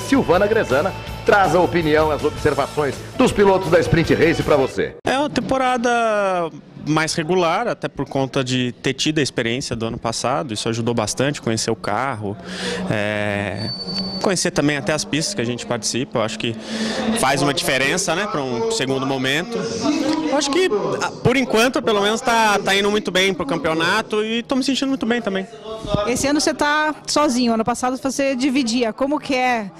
Silvana Grezana traz a opinião as observações dos pilotos da Sprint Race para você. É uma temporada mais regular, até por conta de ter tido a experiência do ano passado, isso ajudou bastante, conhecer o carro, é, conhecer também até as pistas que a gente participa, eu acho que faz uma diferença né, para um segundo momento. Eu acho que, por enquanto, pelo menos está tá indo muito bem para o campeonato e estou me sentindo muito bem também. Esse ano você está sozinho, ano passado você dividia, como que é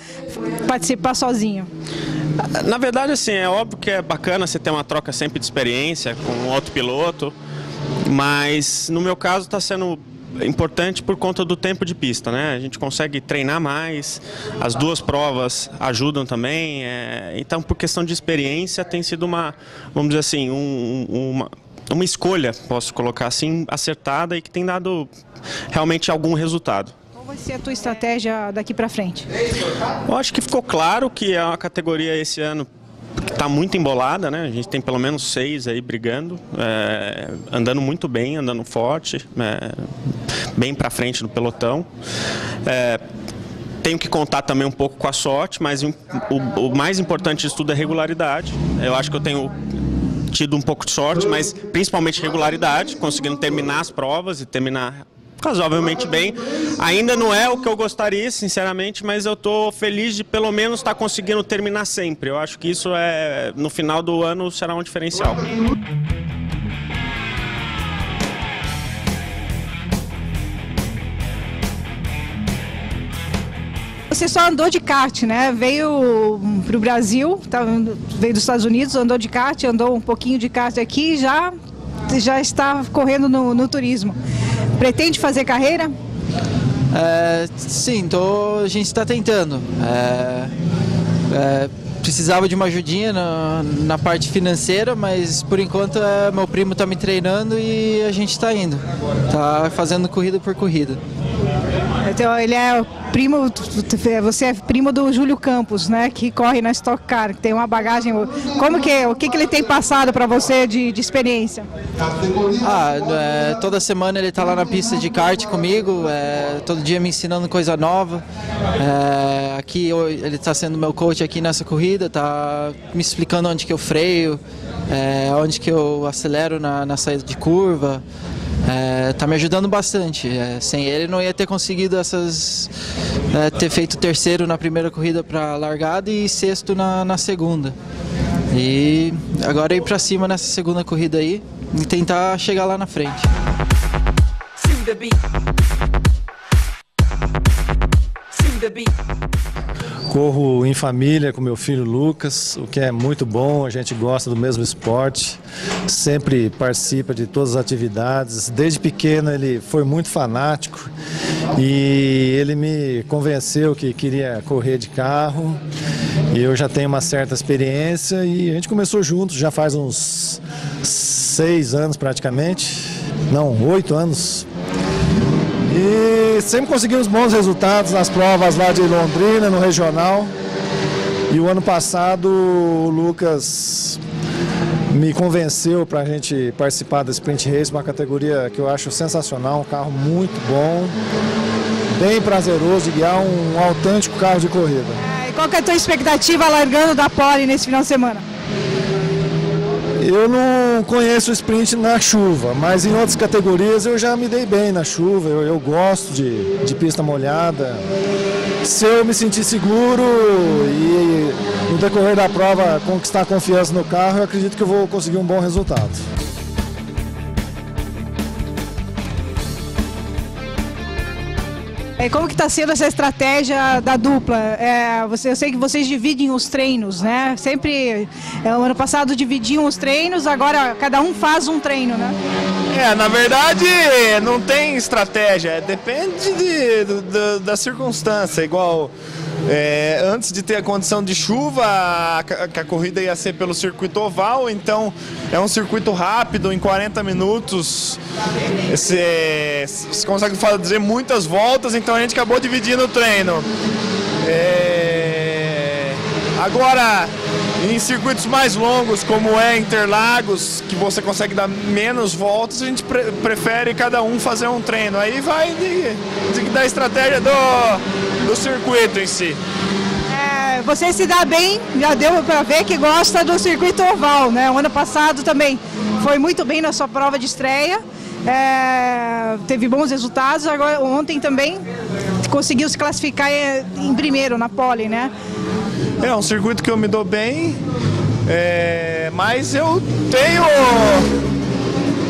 participar sozinho? Na verdade, assim, é óbvio que é bacana você ter uma troca sempre de experiência com outro piloto, mas no meu caso está sendo importante por conta do tempo de pista, né? A gente consegue treinar mais, as duas provas ajudam também, é... então por questão de experiência tem sido uma, vamos dizer assim, um, uma, uma escolha, posso colocar assim, acertada e que tem dado realmente algum resultado vai ser a tua estratégia daqui para frente? Eu acho que ficou claro que é uma categoria esse ano está muito embolada, né? A gente tem pelo menos seis aí brigando, é, andando muito bem, andando forte, é, bem para frente no pelotão. É, tenho que contar também um pouco com a sorte, mas o, o, mais importante disso tudo é regularidade. Eu acho que eu tenho tido um pouco de sorte, mas principalmente regularidade, conseguindo terminar as provas e terminar razoavelmente bem. Ainda não é o que eu gostaria, sinceramente, mas eu estou feliz de pelo menos estar tá conseguindo terminar sempre. Eu acho que isso é no final do ano será um diferencial. Você só andou de kart, né? Veio para o Brasil, tá, veio dos Estados Unidos, andou de kart, andou um pouquinho de kart aqui e já, já está correndo no, no turismo. Pretende fazer carreira? É, sim, tô, a gente está tentando. É, é, precisava de uma ajudinha na, na parte financeira, mas por enquanto é, meu primo está me treinando e a gente está indo. Tá fazendo corrida por corrida. Então ele é primo, você é primo do Júlio Campos, né? Que corre na Stock Car, que tem uma bagagem. Como que o que, que ele tem passado para você de, de, experiência? Ah, é, toda semana ele está lá na pista de kart comigo, é, todo dia me ensinando coisa nova. É, aqui ele está sendo meu coach aqui nessa corrida, está me explicando onde que eu freio, é, onde que eu acelero na, na saída de curva é, tá me ajudando bastante. É, sem ele não ia ter conseguido essas. É, ter feito terceiro na primeira corrida para largada e sexto na, na segunda. E agora ir para cima nessa segunda corrida aí e tentar chegar lá na frente. Corro em família com meu filho Lucas, o que é muito bom, a gente gosta do mesmo esporte, sempre participa de todas as atividades. Desde pequeno ele foi muito fanático e ele me convenceu que queria correr de carro. E eu já tenho uma certa experiência e a gente começou juntos já faz uns seis anos praticamente, não, oito anos sempre conseguimos bons resultados nas provas lá de Londrina, no regional. E o ano passado o Lucas me convenceu para a gente participar da Sprint Race, uma categoria que eu acho sensacional, um carro muito bom, bem prazeroso de guiar, um autêntico carro de corrida. É, e qual que é a tua expectativa largando da pole nesse final de semana? Eu não conheço o sprint na chuva, mas em outras categorias eu já me dei bem na chuva, eu, eu gosto de, de pista molhada. Se eu me sentir seguro e no decorrer da prova conquistar confiança no carro, eu acredito que eu vou conseguir um bom resultado. É, como que está sendo essa estratégia da dupla? É, você, eu sei que vocês dividem os treinos, né? Sempre, é, ano passado dividiam os treinos, agora cada um faz um treino, né? É, na verdade não tem estratégia, depende de, de, da circunstância, igual é, antes de ter a condição de chuva, a, a, corrida ia ser pelo circuito oval, então é um circuito rápido, em 40 minutos você consegue fazer muitas voltas, então a gente acabou dividindo o treino. É, agora, em circuitos mais longos, como é Interlagos, que você consegue dar menos voltas, a gente pre prefere cada um fazer um treino. Aí vai de, de, da estratégia do, do circuito em si. você se dá bem, já deu para ver que gosta do circuito oval, né? O ano passado também foi muito bem na sua prova de estreia. É, teve bons resultados. Agora, ontem também conseguiu se classificar em primeiro na pole, né? É um circuito que eu me dou bem, é, mas eu tenho.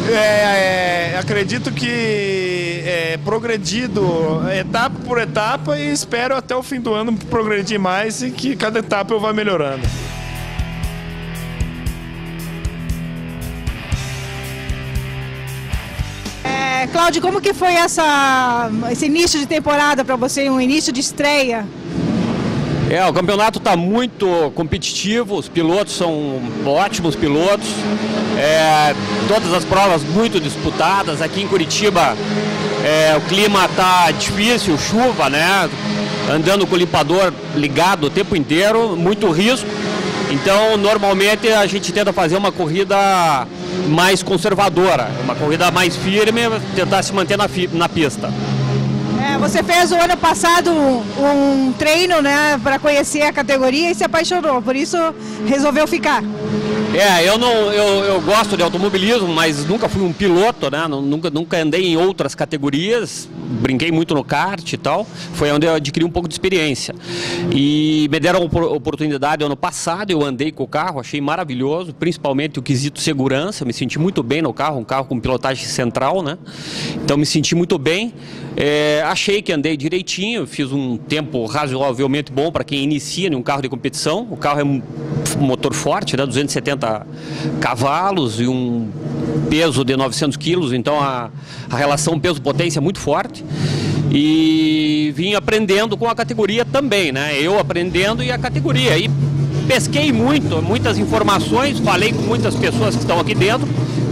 É, é, acredito que é, progredido etapa por etapa e espero até o fim do ano progredir mais e que cada etapa eu vá melhorando. É, Cláudio, como que foi essa, esse início de temporada para você, um início de estreia? É, o campeonato está muito competitivo, os pilotos são ótimos pilotos, é, todas as provas muito disputadas. Aqui em Curitiba é, o clima está difícil, chuva, né? Andando com o limpador ligado o tempo inteiro, muito risco. Então, normalmente a gente tenta fazer uma corrida mais conservadora, uma corrida mais firme, tentar se manter na, na pista. É, você fez o ano passado um treino né, para conhecer a categoria e se apaixonou, por isso resolveu ficar. É, eu não, eu, eu gosto de automobilismo, mas nunca fui um piloto, né? Nunca, nunca andei em outras categorias, brinquei muito no kart e tal. Foi onde eu adquiri um pouco de experiência. E me deram oportunidade ano passado, eu andei com o carro, achei maravilhoso, principalmente o quesito segurança, me senti muito bem no carro, um carro com pilotagem central, né? Então me senti muito bem. É, achei que andei direitinho, fiz um tempo razoavelmente bom para quem inicia em um carro de competição. O carro é um motor forte, né? 270 cavalos e um peso de 900 quilos, então a, a relação peso-potência é muito forte. E vim aprendendo com a categoria também, né? Eu aprendendo e a categoria. E pesquei muito, muitas informações, falei com muitas pessoas que estão aqui dentro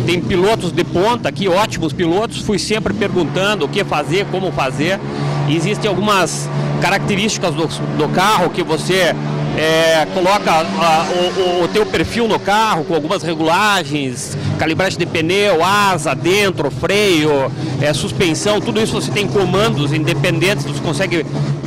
tem pilotos de ponta aqui, ótimos pilotos, fui sempre perguntando o que fazer, como fazer. Existem algumas características do, do carro que você é, coloca a, o, o, teu perfil no carro com algumas regulagens, calibragem de pneu, asa dentro, freio, é, suspensão, tudo isso você tem comandos independentes, você consegue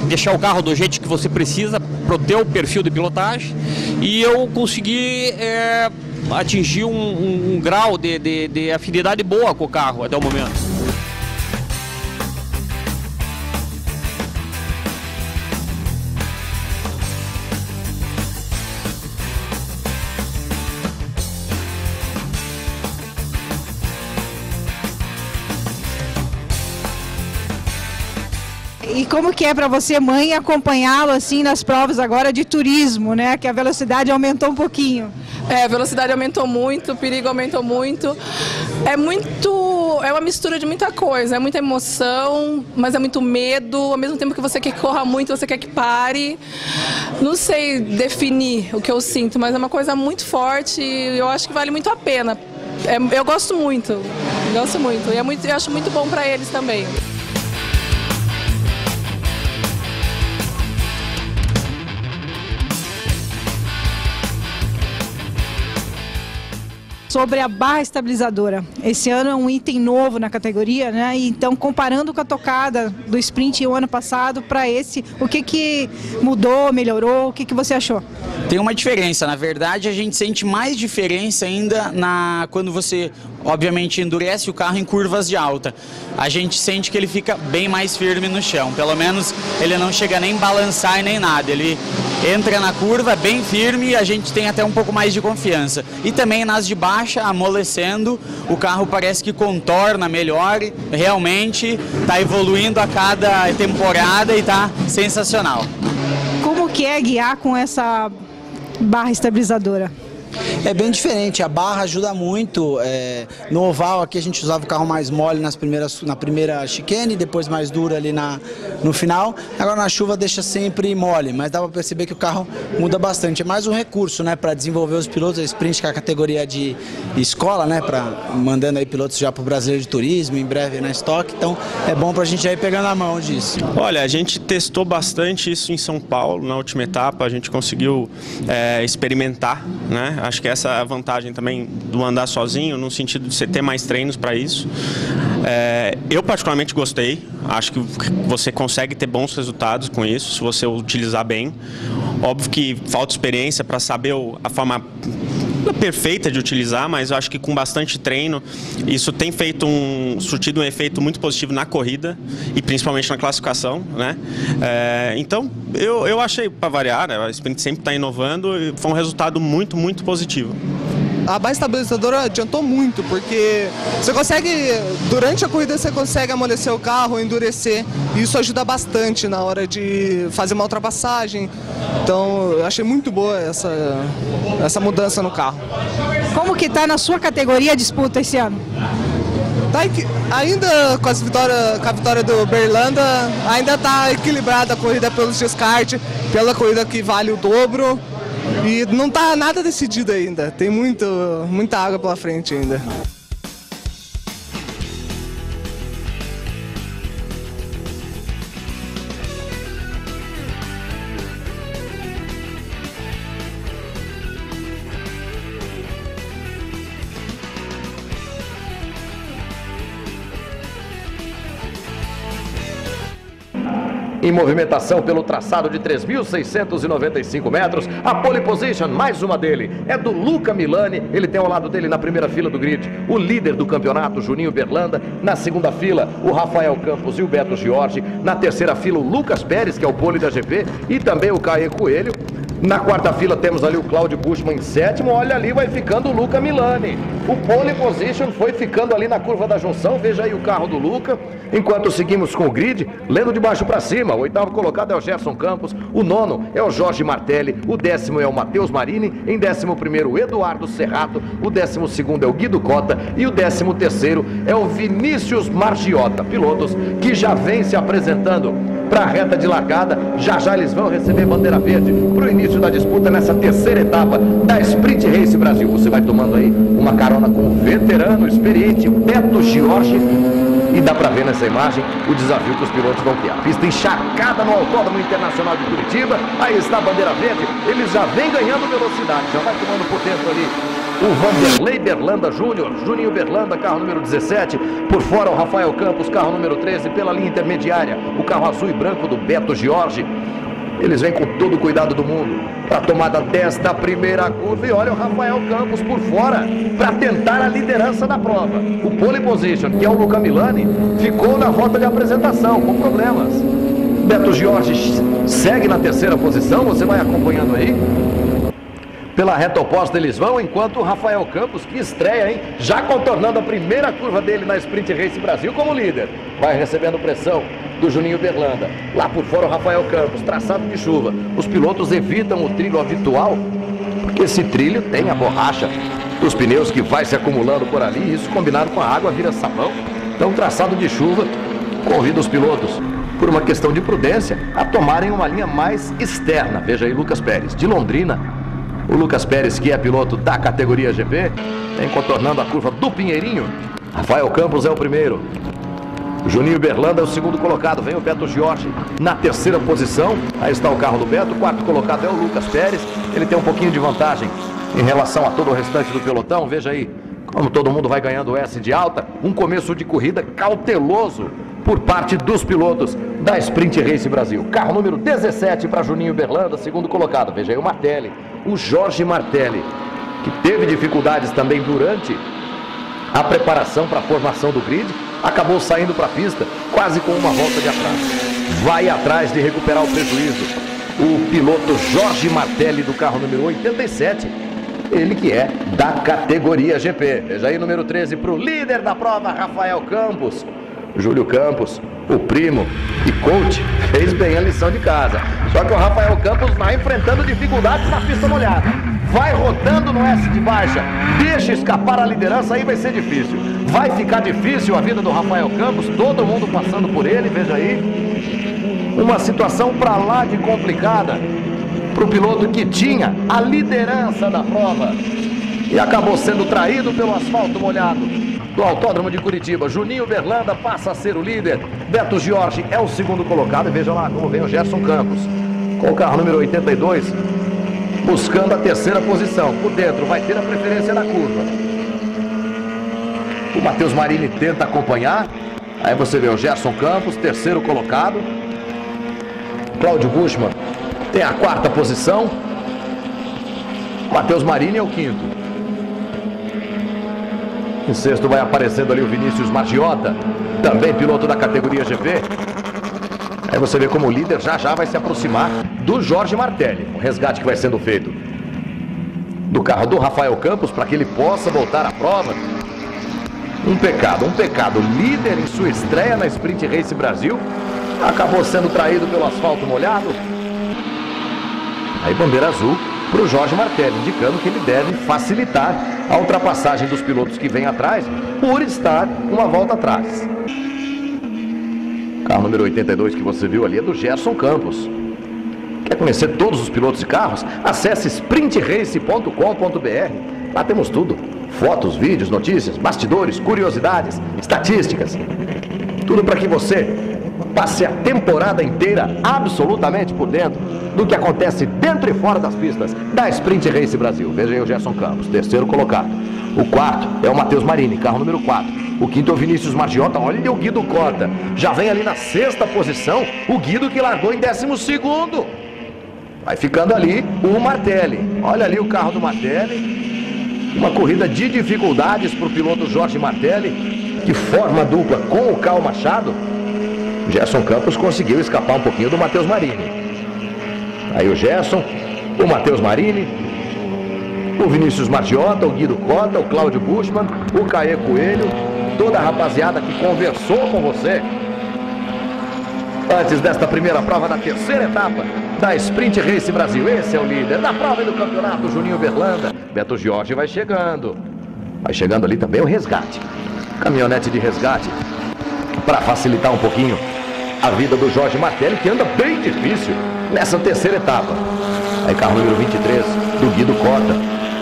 deixar o carro do jeito que você precisa para o teu perfil de pilotagem. E eu consegui é, atingir um, um, um grau de, de, de afinidade boa com o carro até o momento. E como que é para você, mãe, acompanhá-lo assim nas provas agora de turismo, né? Que a velocidade aumentou um pouquinho. É, a velocidade aumentou muito, o perigo aumentou muito. É muito. É uma mistura de muita coisa. É muita emoção, mas é muito medo. Ao mesmo tempo que você quer que corra muito, você quer que pare. Não sei definir o que eu sinto, mas é uma coisa muito forte e eu acho que vale muito a pena. É, eu gosto muito, gosto muito. E é muito, eu acho muito bom para eles também. Sobre a barra estabilizadora. Esse ano é um item novo na categoria, né? Então, comparando com a tocada do sprint o ano passado para esse, o que, que mudou, melhorou? O que, que você achou? Tem uma diferença. Na verdade, a gente sente mais diferença ainda na quando você, obviamente, endurece o carro em curvas de alta. A gente sente que ele fica bem mais firme no chão. Pelo menos ele não chega nem balançar nem nada. Ele entra na curva bem firme e a gente tem até um pouco mais de confiança. E também nas de baixo, amolecendo, o carro parece que contorna melhor, realmente está evoluindo a cada temporada e está sensacional. Como que é guiar com essa barra estabilizadora? É bem diferente, a barra ajuda muito. É, no oval aqui a gente usava o carro mais mole nas primeiras, na primeira chicane, depois mais duro ali na, no final. Agora na chuva deixa sempre mole, mas dá para perceber que o carro muda bastante. É mais um recurso né, para desenvolver os pilotos, a sprint que é a categoria de escola, né, pra, mandando aí pilotos já para o brasileiro de turismo, em breve na estoque. Então é bom para a gente ir pegando a mão disso. Olha, a gente testou bastante isso em São Paulo, na última etapa, a gente conseguiu é, experimentar, né? Acho que essa é a vantagem também do andar sozinho, no sentido de você ter mais treinos para isso. É, eu particularmente gostei, acho que você consegue ter bons resultados com isso, se você utilizar bem. Óbvio que falta experiência para saber a forma perfeita de utilizar, mas eu acho que com bastante treino isso tem feito um surtido um efeito muito positivo na corrida e principalmente na classificação, né? É, então eu, eu achei para variar, né? a sprint sempre está inovando e foi um resultado muito muito positivo a base estabilizadora adiantou muito, porque você consegue, durante a corrida você consegue amolecer o carro, endurecer, e isso ajuda bastante na hora de fazer uma ultrapassagem. Então, eu achei muito boa essa, essa mudança no carro. Como que está na sua categoria a disputa esse ano? Tá, ainda com, as vitória, com a vitória do Berlanda, ainda está equilibrada a corrida pelos descartes, pela corrida que vale o dobro. E não está nada decidido ainda. Tem muito, muita água pela frente ainda. Em movimentação pelo traçado de 3.695 metros, a pole position, mais uma dele, é do Luca Milani. Ele tem ao lado dele na primeira fila do grid o líder do campeonato, Juninho Berlanda. Na segunda fila, o Rafael Campos e o Beto Giorgi. Na terceira fila, o Lucas Pérez, que é o pole da GP, e também o Caio Coelho. Na quarta fila temos ali o Cláudio Bushman em sétimo. Olha ali, vai ficando o Luca Milani. O pole position foi ficando ali na curva da junção. Veja aí o carro do Luca. Enquanto seguimos com o grid, lendo de baixo para cima. O oitavo colocado é o Gerson Campos. O nono é o Jorge Martelli. O décimo é o Matheus Marini. Em décimo primeiro, o Eduardo Serrato. O décimo segundo é o Guido Cota. E o décimo terceiro é o Vinícius Margiota. Pilotos que já vem se apresentando para a reta de largada. Já já eles vão receber bandeira verde para o início da disputa nessa terceira etapa da Sprint Race Brasil. Você vai tomando aí uma carona com o veterano, experiente Beto Giorgi. E dá para ver nessa imagem o desafio que os pilotos vão ter. A pista encharcada no Autódromo Internacional de Curitiba. Aí está a bandeira verde. Eles já vem ganhando velocidade. Já vai tomando por dentro ali o Vanderlei Berlanda Júnior, Juninho Berlanda, carro número 17. Por fora, o Rafael Campos, carro número 13. Pela linha intermediária, o carro azul e branco do Beto Jorge. Eles vêm com todo o cuidado do mundo para a tomada desta primeira curva. E olha o Rafael Campos por fora para tentar a liderança da prova. O pole position, que é o Luca Milani, ficou na rota de apresentação com problemas. Beto Jorge segue na terceira posição. Você vai acompanhando aí. Pela reta oposta eles vão, enquanto o Rafael Campos, que estreia, hein? Já contornando a primeira curva dele na Sprint Race Brasil como líder. Vai recebendo pressão do Juninho Berlanda. Lá por fora o Rafael Campos, traçado de chuva. Os pilotos evitam o trilho habitual, porque esse trilho tem a borracha dos pneus que vai se acumulando por ali. Isso combinado com a água vira sabão. Então, traçado de chuva, convida os pilotos, por uma questão de prudência, a tomarem uma linha mais externa. Veja aí Lucas Pérez, de Londrina, o Lucas Pérez, que é piloto da categoria GP, vem contornando a curva do Pinheirinho. Rafael Campos é o primeiro. Juninho Berlanda é o segundo colocado. Vem o Beto Giorgi na terceira posição. Aí está o carro do Beto. O quarto colocado é o Lucas Pérez. Ele tem um pouquinho de vantagem em relação a todo o restante do pelotão. Veja aí como todo mundo vai ganhando S de alta. Um começo de corrida cauteloso por parte dos pilotos da Sprint Race Brasil. Carro número 17 para Juninho Berlanda, segundo colocado. Veja aí o Martelli o Jorge Martelli, que teve dificuldades também durante a preparação para a formação do grid, acabou saindo para a pista quase com uma volta de atraso. Vai atrás de recuperar o prejuízo. O piloto Jorge Martelli do carro número 87, ele que é da categoria GP. Veja aí número 13 para o líder da prova, Rafael Campos. Júlio Campos, o primo e coach, fez bem a lição de casa. Só que o Rafael Campos vai enfrentando dificuldades na pista molhada. Vai rodando no S de baixa, deixa escapar a liderança, aí vai ser difícil. Vai ficar difícil a vida do Rafael Campos, todo mundo passando por ele, veja aí. Uma situação para lá de complicada para o piloto que tinha a liderança da prova e acabou sendo traído pelo asfalto molhado do Autódromo de Curitiba. Juninho Berlanda passa a ser o líder. Beto Giorgi é o segundo colocado. E veja lá como vem o Gerson Campos. Com o carro número 82, buscando a terceira posição. Por dentro, vai ter a preferência na curva. O Matheus Marini tenta acompanhar. Aí você vê o Gerson Campos, terceiro colocado. Cláudio Bushman Tem a quarta posição. Matheus Marini é o quinto. Em sexto vai aparecendo ali o Vinícius Magiota, também piloto da categoria GP. Aí você vê como o líder já já vai se aproximar do Jorge Martelli, o resgate que vai sendo feito do carro do Rafael Campos para que ele possa voltar à prova. Um pecado, um pecado. Líder em sua estreia na Sprint Race Brasil, acabou sendo traído pelo asfalto molhado. Aí bandeira azul para o Jorge Martelli, indicando que ele deve facilitar a ultrapassagem dos pilotos que vêm atrás por estar uma volta atrás. Carro número 82 que você viu ali é do Gerson Campos. Quer conhecer todos os pilotos de carros? Acesse sprintrace.com.br. Lá temos tudo: fotos, vídeos, notícias, bastidores, curiosidades, estatísticas. Tudo para que você passe a temporada inteira absolutamente por dentro do que acontece dentro e fora das pistas da Sprint Race Brasil. Veja aí o Gerson Campos, terceiro colocado. O quarto é o Matheus Marini, carro número 4. O quinto é o Vinícius Margiota. Olha o Guido Cota. Já vem ali na sexta posição o Guido que largou em décimo segundo. Vai ficando ali o Martelli. Olha ali o carro do Martelli. Uma corrida de dificuldades para o piloto Jorge Martelli, que forma dupla com o Cal Machado. Gerson Campos conseguiu escapar um pouquinho do Matheus Marini. Aí o Gerson, o Matheus Marini, o Vinícius Margiota, o Guido Cota, o Cláudio Bushman, o Caê Coelho, toda a rapaziada que conversou com você antes desta primeira prova da terceira etapa da Sprint Race Brasil. Esse é o líder da prova e do campeonato, Juninho Berlanda. Beto Jorge vai chegando. Vai chegando ali também o resgate. Caminhonete de resgate para facilitar um pouquinho a vida do Jorge Martelli, que anda bem difícil nessa terceira etapa. Aí carro número 23 do Guido Cota,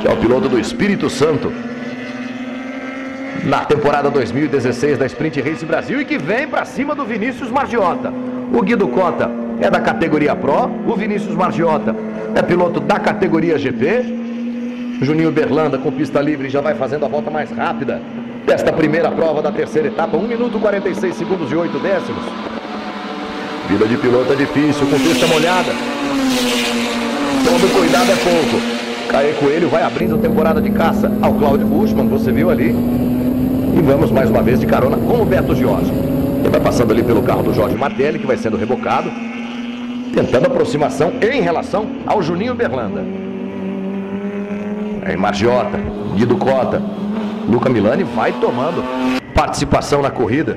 que é o piloto do Espírito Santo. Na temporada 2016 da Sprint Race Brasil e que vem para cima do Vinícius Margiota. O Guido Cota é da categoria Pro, o Vinícius Margiota é piloto da categoria GP. Juninho Berlanda com pista livre já vai fazendo a volta mais rápida desta primeira prova da terceira etapa. 1 minuto 46 segundos e 8 décimos. Vida de piloto é difícil, com pista molhada. Todo cuidado é pouco. Caê Coelho vai abrindo temporada de caça ao Cláudio Bushman, você viu ali. E vamos mais uma vez de carona com o Beto Jorge. Ele vai passando ali pelo carro do Jorge Martelli, que vai sendo rebocado. Tentando aproximação em relação ao Juninho Berlanda. Aí Margiota, Guido Cota, Luca Milani vai tomando participação na corrida.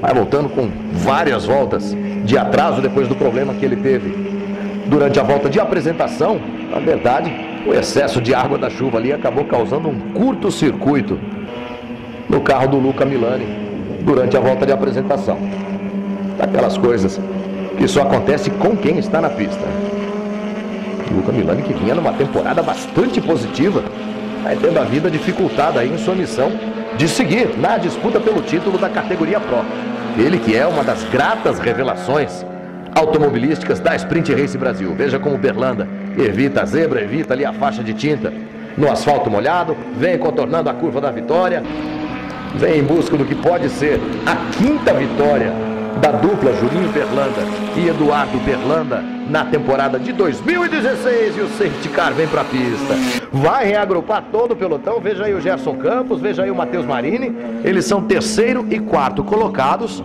Vai voltando com várias voltas de atraso depois do problema que ele teve durante a volta de apresentação. Na verdade, o excesso de água da chuva ali acabou causando um curto-circuito no carro do Luca Milani durante a volta de apresentação. Daquelas coisas que só acontece com quem está na pista. Luca Milani que vinha numa temporada bastante positiva, vai tendo a vida dificultada aí em sua missão de seguir na disputa pelo título da categoria Pro. Ele que é uma das gratas revelações automobilísticas da Sprint Race Brasil. Veja como Berlanda evita a zebra, evita ali a faixa de tinta no asfalto molhado, vem contornando a curva da vitória, vem em busca do que pode ser a quinta vitória da dupla Juninho Berlanda e Eduardo Berlanda na temporada de 2016 e o safety car vem para a pista. Vai reagrupar todo o pelotão. Veja aí o Gerson Campos, veja aí o Matheus Marini. Eles são terceiro e quarto colocados.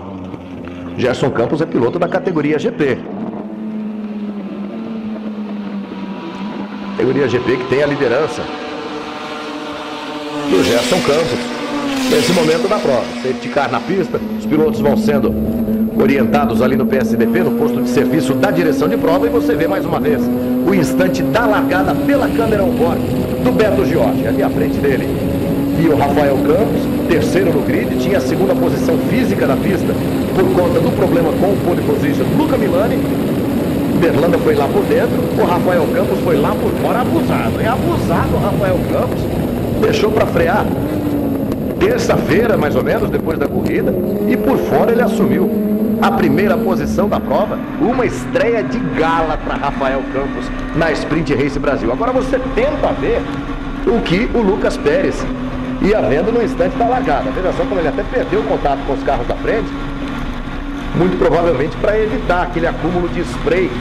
Gerson Campos é piloto da categoria GP. Categoria GP que tem a liderança do Gerson Campos nesse momento da prova. Safety car na pista, os pilotos vão sendo orientados ali no PSDP, no posto de serviço da direção de prova, e você vê mais uma vez o instante da largada pela câmera on-board do Beto Giorgi, ali à frente dele. E o Rafael Campos, terceiro no grid, tinha a segunda posição física da pista por conta do problema com o pole position Luca Milani. Berlanda foi lá por dentro, o Rafael Campos foi lá por fora, abusado. É abusado o Rafael Campos, deixou para frear terça-feira, mais ou menos, depois da corrida, e por fora ele assumiu a primeira posição da prova, uma estreia de gala para Rafael Campos na Sprint Race Brasil. Agora você tenta ver o que o Lucas Pérez ia vendo no instante da largada. Veja só como ele até perdeu o contato com os carros da frente, muito provavelmente para evitar aquele acúmulo de spray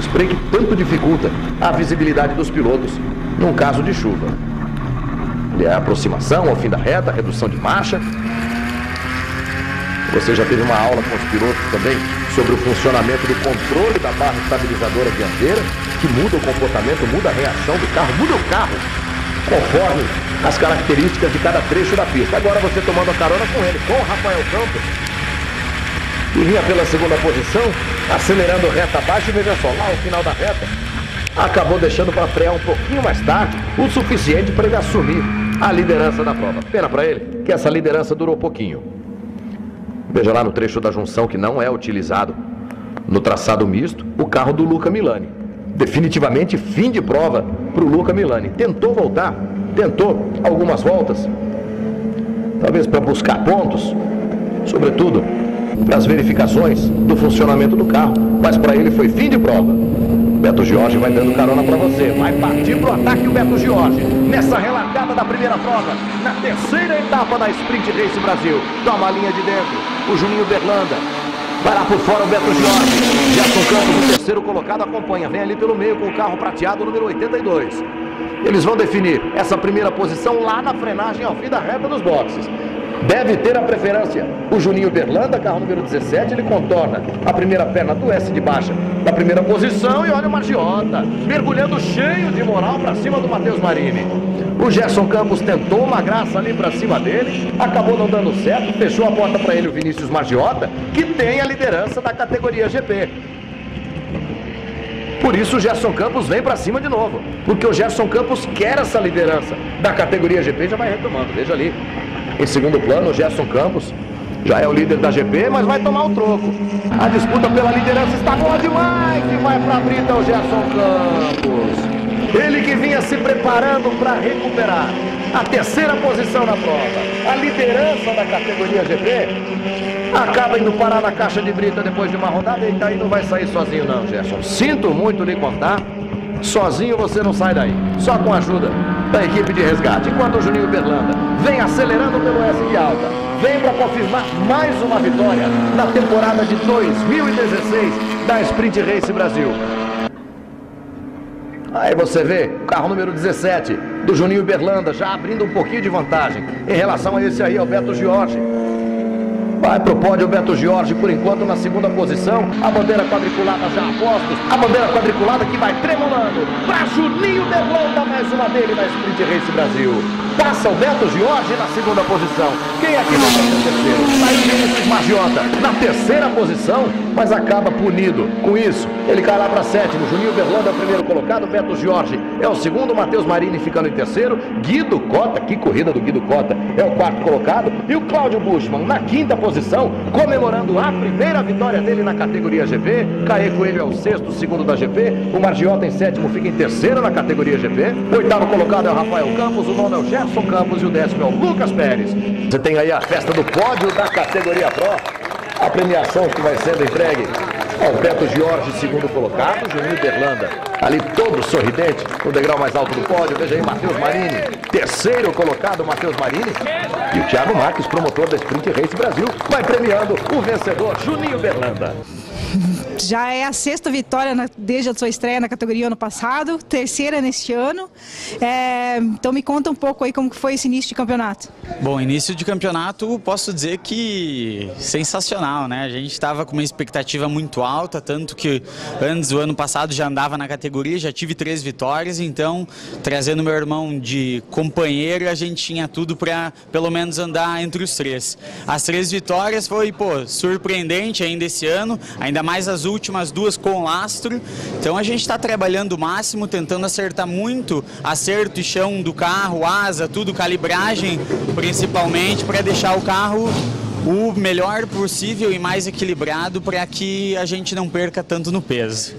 spray que tanto dificulta a visibilidade dos pilotos num caso de chuva. É a aproximação ao fim da reta, redução de marcha. Você já teve uma aula com os pilotos também sobre o funcionamento do controle da barra estabilizadora dianteira, que muda o comportamento, muda a reação do carro, muda o carro, conforme as características de cada trecho da pista. Agora você tomando a carona com ele, com o Rafael Campos, e vinha pela segunda posição, acelerando reta abaixo, e veja só, lá ao final da reta, acabou deixando para frear um pouquinho mais tarde, o suficiente para ele assumir a liderança da prova. Pena para ele que essa liderança durou pouquinho. Veja lá no trecho da junção que não é utilizado no traçado misto, o carro do Luca Milani. Definitivamente fim de prova para o Luca Milani. Tentou voltar, tentou algumas voltas, talvez para buscar pontos, sobretudo para as verificações do funcionamento do carro, mas para ele foi fim de prova. Beto Jorge vai dando carona para você. Vai partir pro ataque o Beto Jorge. Nessa relargada da primeira prova. Na terceira etapa da Sprint Race Brasil. Toma a linha de dentro. O Juninho Berlanda. Vai lá por fora o Beto Jorge. Gerson Campos, o terceiro colocado, acompanha. Vem ali pelo meio com o carro prateado, número 82. Eles vão definir essa primeira posição lá na frenagem ao fim da reta dos boxes. Deve ter a preferência. O Juninho Berlanda, carro número 17, ele contorna a primeira perna do S de baixa na primeira posição e olha o Margiota, mergulhando cheio de moral para cima do Matheus Marini. O Gerson Campos tentou uma graça ali para cima dele, acabou não dando certo, fechou a porta para ele o Vinícius Margiota, que tem a liderança da categoria GP. Por isso o Gerson Campos vem para cima de novo, porque o Gerson Campos quer essa liderança da categoria GP, já vai retomando, veja ali. Em segundo plano, Gerson Campos já é o líder da GP, mas vai tomar o troco. A disputa pela liderança está boa demais e vai para a brita o Gerson Campos. Ele que vinha se preparando para recuperar a terceira posição na prova, a liderança da categoria GP, acaba indo parar na caixa de brita depois de uma rodada e aí não vai sair sozinho não, Gerson. Sinto muito lhe contar, sozinho você não sai daí, só com a ajuda da equipe de resgate. Enquanto o Juninho Berlanda vem acelerando pelo S de alta, vem para confirmar mais uma vitória na temporada de 2016 da Sprint Race Brasil. Aí você vê o carro número 17 do Juninho Berlanda já abrindo um pouquinho de vantagem em relação a esse aí, Alberto Jorge. Vai pro pódio Beto Jorge, por enquanto na segunda posição. A bandeira quadriculada já apostos. A bandeira quadriculada que vai tremulando. Para Juninho Berlanda, mais uma dele na Sprint Race Brasil. Passa o Beto Jorge na segunda posição. Quem é vai ser terceiro? Sai o Vinícius Magiota na terceira posição, mas acaba punido. Com isso, ele cai lá para sétimo. Juninho Berlanda é o primeiro colocado. Beto Jorge é o segundo. Matheus Marini ficando em terceiro. Guido Cota, que corrida do Guido Cota, é o quarto colocado. E o Cláudio Buschmann na quinta posição, comemorando a primeira vitória dele na categoria GP. Caê Coelho é o sexto, segundo da GP. O Margiota em sétimo fica em terceiro na categoria GP. O oitavo colocado é o Rafael Campos. O nono é o Jefferson Campos e o décimo é o Lucas Pérez. Você tem aí a festa do pódio da categoria Pro. A premiação que vai sendo entregue ao Beto Jorge, segundo colocado, Juninho Berlanda, ali todo sorridente, no degrau mais alto do pódio, veja aí Matheus Marini, terceiro colocado Matheus Marini, e o Thiago Marques, promotor da Sprint Race Brasil, vai premiando o vencedor Juninho Berlanda. Já é a sexta vitória na, desde a sua estreia na categoria ano passado, terceira neste ano. É, então me conta um pouco aí como foi esse início de campeonato. Bom, início de campeonato posso dizer que sensacional, né? A gente estava com uma expectativa muito alta, tanto que antes do ano passado já andava na categoria, já tive três vitórias, então trazendo meu irmão de companheiro, a gente tinha tudo para pelo menos andar entre os três. As três vitórias foi, pô, surpreendente ainda esse ano, ainda mais as últimas duas com lastro. Então a gente está trabalhando o máximo, tentando acertar muito acerto e chão do carro, asa, tudo, calibragem principalmente, para deixar o carro o melhor possível e mais equilibrado para que a gente não perca tanto no peso.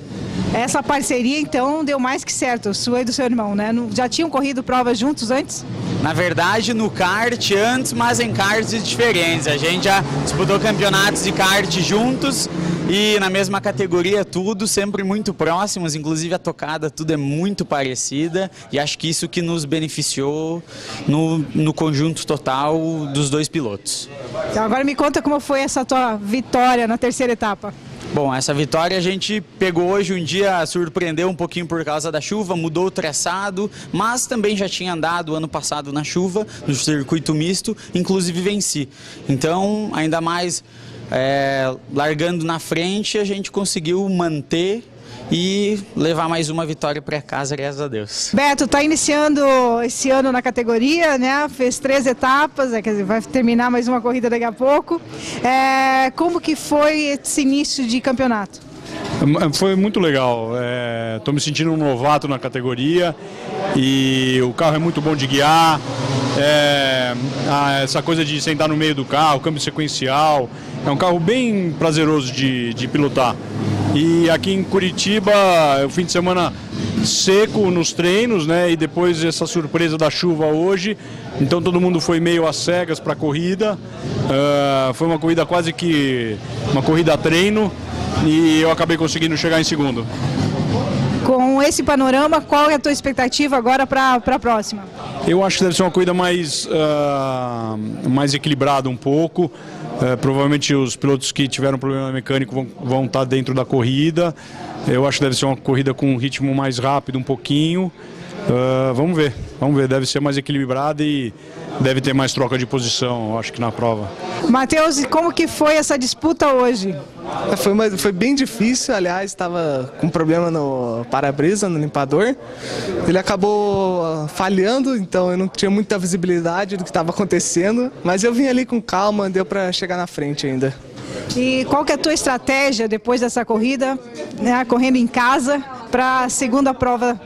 Essa parceria, então, deu mais que certo, sua e do seu irmão, né? Já tinham corrido provas juntos antes? Na verdade, no kart antes, mas em karts diferentes. A gente já disputou campeonatos de kart juntos e na mesma categoria, tudo sempre muito próximos, inclusive a tocada, tudo é muito parecida e acho que isso que nos beneficiou no, no conjunto total dos dois pilotos. Então, agora me conta como foi essa tua vitória na terceira etapa. Bom, essa vitória a gente pegou hoje um dia, surpreendeu um pouquinho por causa da chuva, mudou o traçado, mas também já tinha andado ano passado na chuva, no circuito misto, inclusive venci. Então, ainda mais é, largando na frente, a gente conseguiu manter e levar mais uma vitória para casa, graças a Deus. Beto, está iniciando esse ano na categoria, né? Fez três etapas, é, quer dizer, vai terminar mais uma corrida daqui a pouco. É, como que foi esse início de campeonato? Foi muito legal. Estou é, me sentindo um novato na categoria e o carro é muito bom de guiar. É, essa coisa de sentar no meio do carro, câmbio sequencial, é um carro bem prazeroso de, de pilotar. E aqui em Curitiba, o fim de semana seco nos treinos, né? E depois essa surpresa da chuva hoje. Então todo mundo foi meio às cegas para a corrida. Uh, foi uma corrida quase que uma corrida a treino e eu acabei conseguindo chegar em segundo. Com esse panorama, qual é a tua expectativa agora para a próxima? Eu acho que deve ser uma corrida mais, uh, mais equilibrada um pouco. É, provavelmente os pilotos que tiveram problema mecânico vão, vão estar dentro da corrida. Eu acho que deve ser uma corrida com um ritmo mais rápido um pouquinho. Uh, vamos ver, vamos ver, deve ser mais equilibrada e deve ter mais troca de posição, acho que na prova. Matheus, como que foi essa disputa hoje? É, foi, uma, foi bem difícil, aliás, estava com problema no para-brisa, no limpador. Ele acabou ah, falhando, então eu não tinha muita visibilidade do que estava acontecendo, mas eu vim ali com calma, deu para chegar na frente ainda. E qual que é a tua estratégia depois dessa corrida, né, correndo em casa, para a segunda prova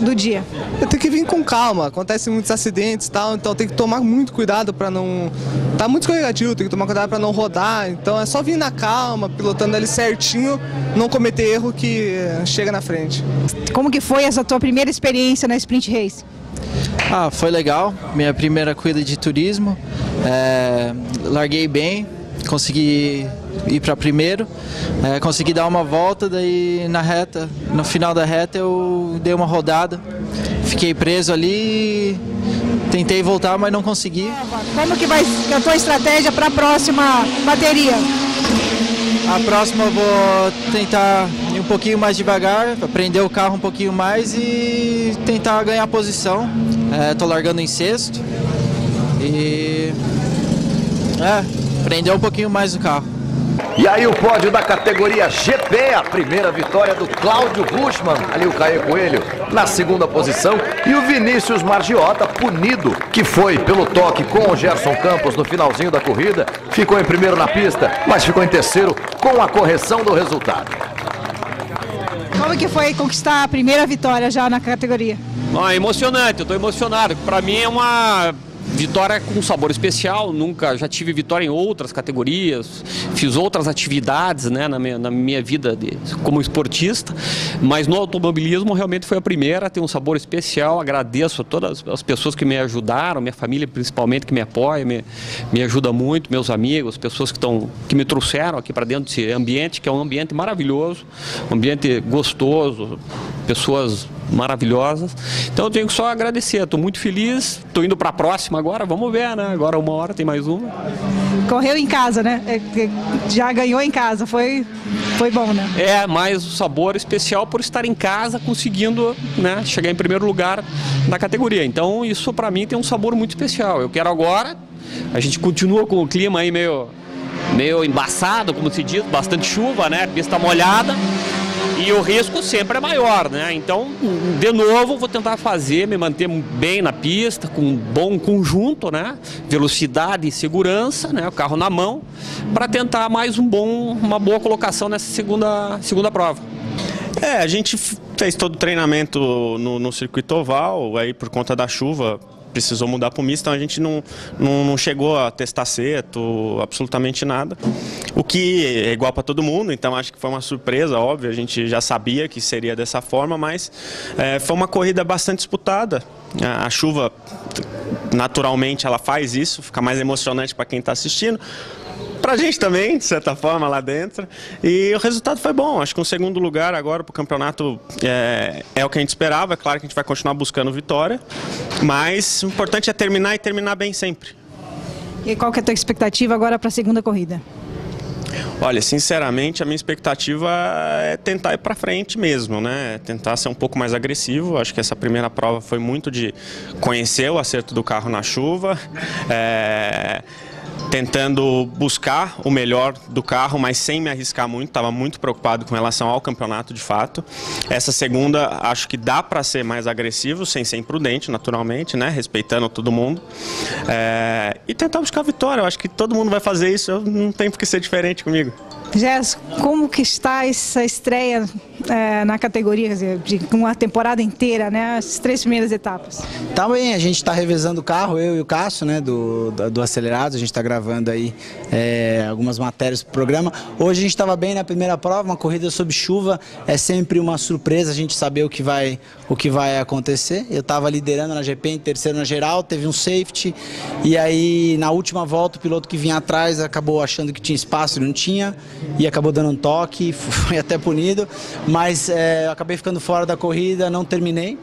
do dia? Eu tenho que vir com calma, acontecem muitos acidentes e tal, então tem que tomar muito cuidado para não... Tá muito escorregadio, tem que tomar cuidado para não rodar, então é só vir na calma, pilotando ali certinho, não cometer erro que chega na frente. Como que foi essa tua primeira experiência na Sprint Race? Ah, foi legal, minha primeira corrida de turismo, é, larguei bem, consegui ir para primeiro, é, consegui dar uma volta, daí na reta, no final da reta eu dei uma rodada, fiquei preso ali, tentei voltar, mas não consegui. Como que vai ser a tua estratégia para a próxima bateria? A próxima eu vou tentar ir um pouquinho mais devagar, aprender o carro um pouquinho mais e tentar ganhar posição. Estou é, largando em sexto e é, prender um pouquinho mais o carro. E aí o pódio da categoria GP, a primeira vitória do Cláudio Buschmann, ali o Caio Coelho, na segunda posição, e o Vinícius Margiota, punido, que foi pelo toque com o Gerson Campos no finalzinho da corrida, ficou em primeiro na pista, mas ficou em terceiro com a correção do resultado. Como que foi conquistar a primeira vitória já na categoria? Ah, emocionante, eu estou emocionado. Para mim é uma Vitória com sabor especial, nunca já tive vitória em outras categorias, fiz outras atividades né, na, minha, na minha vida de, como esportista, mas no automobilismo realmente foi a primeira, tem um sabor especial. Agradeço a todas as pessoas que me ajudaram, minha família principalmente que me apoia, me, me ajuda muito, meus amigos, pessoas que, tão, que me trouxeram aqui para dentro desse ambiente, que é um ambiente maravilhoso, um ambiente gostoso, pessoas maravilhosas. Então eu tenho que só agradecer, estou muito feliz, estou indo para a próxima agora, vamos ver, né? Agora uma hora tem mais uma. Correu em casa, né? É, é, já ganhou em casa, foi, foi bom, né? É, mais o sabor especial por estar em casa, conseguindo né, chegar em primeiro lugar na categoria. Então isso para mim tem um sabor muito especial. Eu quero agora, a gente continua com o clima aí meio, meio embaçado, como se diz, bastante chuva, né? Pista molhada. E o risco sempre é maior, né? Então, de novo, vou tentar fazer, me manter bem na pista, com um bom conjunto, né? Velocidade e segurança, né? O carro na mão, para tentar mais um bom, uma boa colocação nessa segunda, segunda prova. É, a gente fez todo o treinamento no, no circuito oval, aí por conta da chuva, precisou mudar para o misto, então a gente não, não, não, chegou a testar seto, absolutamente nada. O que é igual para todo mundo, então acho que foi uma surpresa, óbvio, a gente já sabia que seria dessa forma, mas é, foi uma corrida bastante disputada. A, a chuva, naturalmente, ela faz isso, fica mais emocionante para quem está assistindo pra gente também, de certa forma, lá dentro. E o resultado foi bom. Acho que um segundo lugar agora pro campeonato é, é o que a gente esperava. É claro que a gente vai continuar buscando vitória, mas o importante é terminar e terminar bem sempre. E qual que é a tua expectativa agora para a segunda corrida? Olha, sinceramente, a minha expectativa é tentar ir para frente mesmo, né? Tentar ser um pouco mais agressivo. Acho que essa primeira prova foi muito de conhecer o acerto do carro na chuva. É tentando buscar o melhor do carro, mas sem me arriscar muito. Estava muito preocupado com relação ao campeonato de fato. Essa segunda, acho que dá para ser mais agressivo, sem ser imprudente, naturalmente, né? respeitando todo mundo. É... E tentar buscar a vitória. Eu acho que todo mundo vai fazer isso, não tem por que ser diferente comigo. Jess, como que está essa estreia é, na categoria, quer dizer, de uma temporada inteira, né? As três primeiras etapas. Tá bem, a gente está revezando o carro, eu e o Cássio, né, do, do, do Acelerados, a gente está gravando aí é, algumas matérias para o programa. Hoje a gente estava bem na primeira prova, uma corrida sob chuva, é sempre uma surpresa a gente saber o que vai, o que vai acontecer. Eu estava liderando na GP, em terceiro na geral, teve um safety, e aí na última volta o piloto que vinha atrás acabou achando que tinha espaço e não tinha, e acabou dando um toque, foi até punido mas é, acabei ficando fora da corrida, não terminei.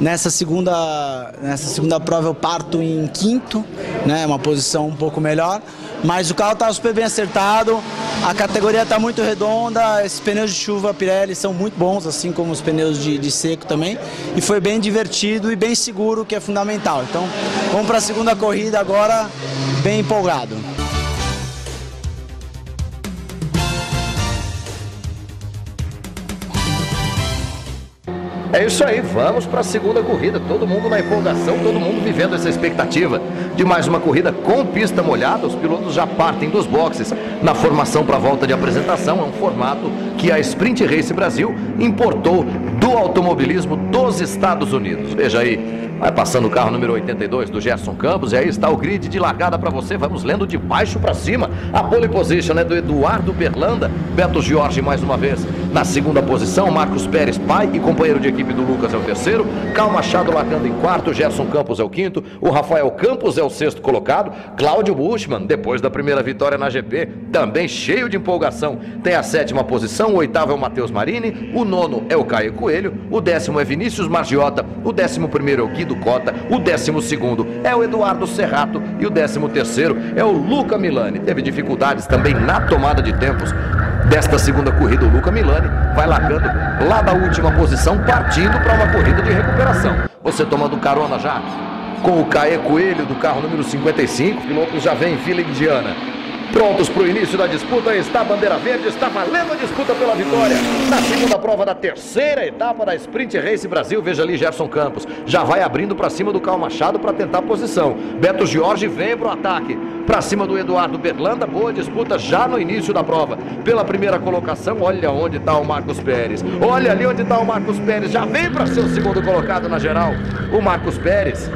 Nessa segunda, nessa segunda prova eu parto em quinto, né, uma posição um pouco melhor, mas o carro está super bem acertado, a categoria está muito redonda, esses pneus de chuva Pirelli são muito bons, assim como os pneus de, de seco também, e foi bem divertido e bem seguro, que é fundamental. Então vamos para a segunda corrida agora, bem empolgado. É isso aí, vamos para a segunda corrida. Todo mundo na empolgação, todo mundo vivendo essa expectativa de mais uma corrida com pista molhada. Os pilotos já partem dos boxes na formação para a volta de apresentação. É um formato que a Sprint Race Brasil importou do automobilismo dos Estados Unidos. Veja aí, Vai passando o carro número 82 do Gerson Campos e aí está o grid de largada para você. Vamos lendo de baixo para cima. A pole position é do Eduardo Berlanda. Beto Jorge mais uma vez na segunda posição. Marcos Pérez, pai e companheiro de equipe do Lucas é o terceiro. Cal Machado largando em quarto. Gerson Campos é o quinto. O Rafael Campos é o sexto colocado. Cláudio Bushman, depois da primeira vitória na GP, também cheio de empolgação, tem a sétima posição. O oitavo é o Matheus Marini. O nono é o Caio Coelho. O décimo é Vinícius Margiota. O décimo primeiro é o Gui Guido Cota, o 12 é o Eduardo Serrato e o 13 é o Luca Milani. Teve dificuldades também na tomada de tempos desta segunda corrida. O Luca Milani vai largando lá da última posição, partindo para uma corrida de recuperação. Você tomando carona já com o Caê Coelho do carro número 55, o piloto já vem em fila indiana. Prontos para o início da disputa, está a bandeira verde, está valendo a disputa pela vitória. Na segunda prova da terceira etapa da Sprint Race Brasil, veja ali Gerson Campos. Já vai abrindo para cima do Cal Machado para tentar a posição. Beto Jorge vem para o ataque. Para cima do Eduardo Berlanda, boa disputa já no início da prova. Pela primeira colocação, olha onde está o Marcos Pérez. Olha ali onde está o Marcos Pérez. Já vem para ser o segundo colocado na geral. O Marcos Pérez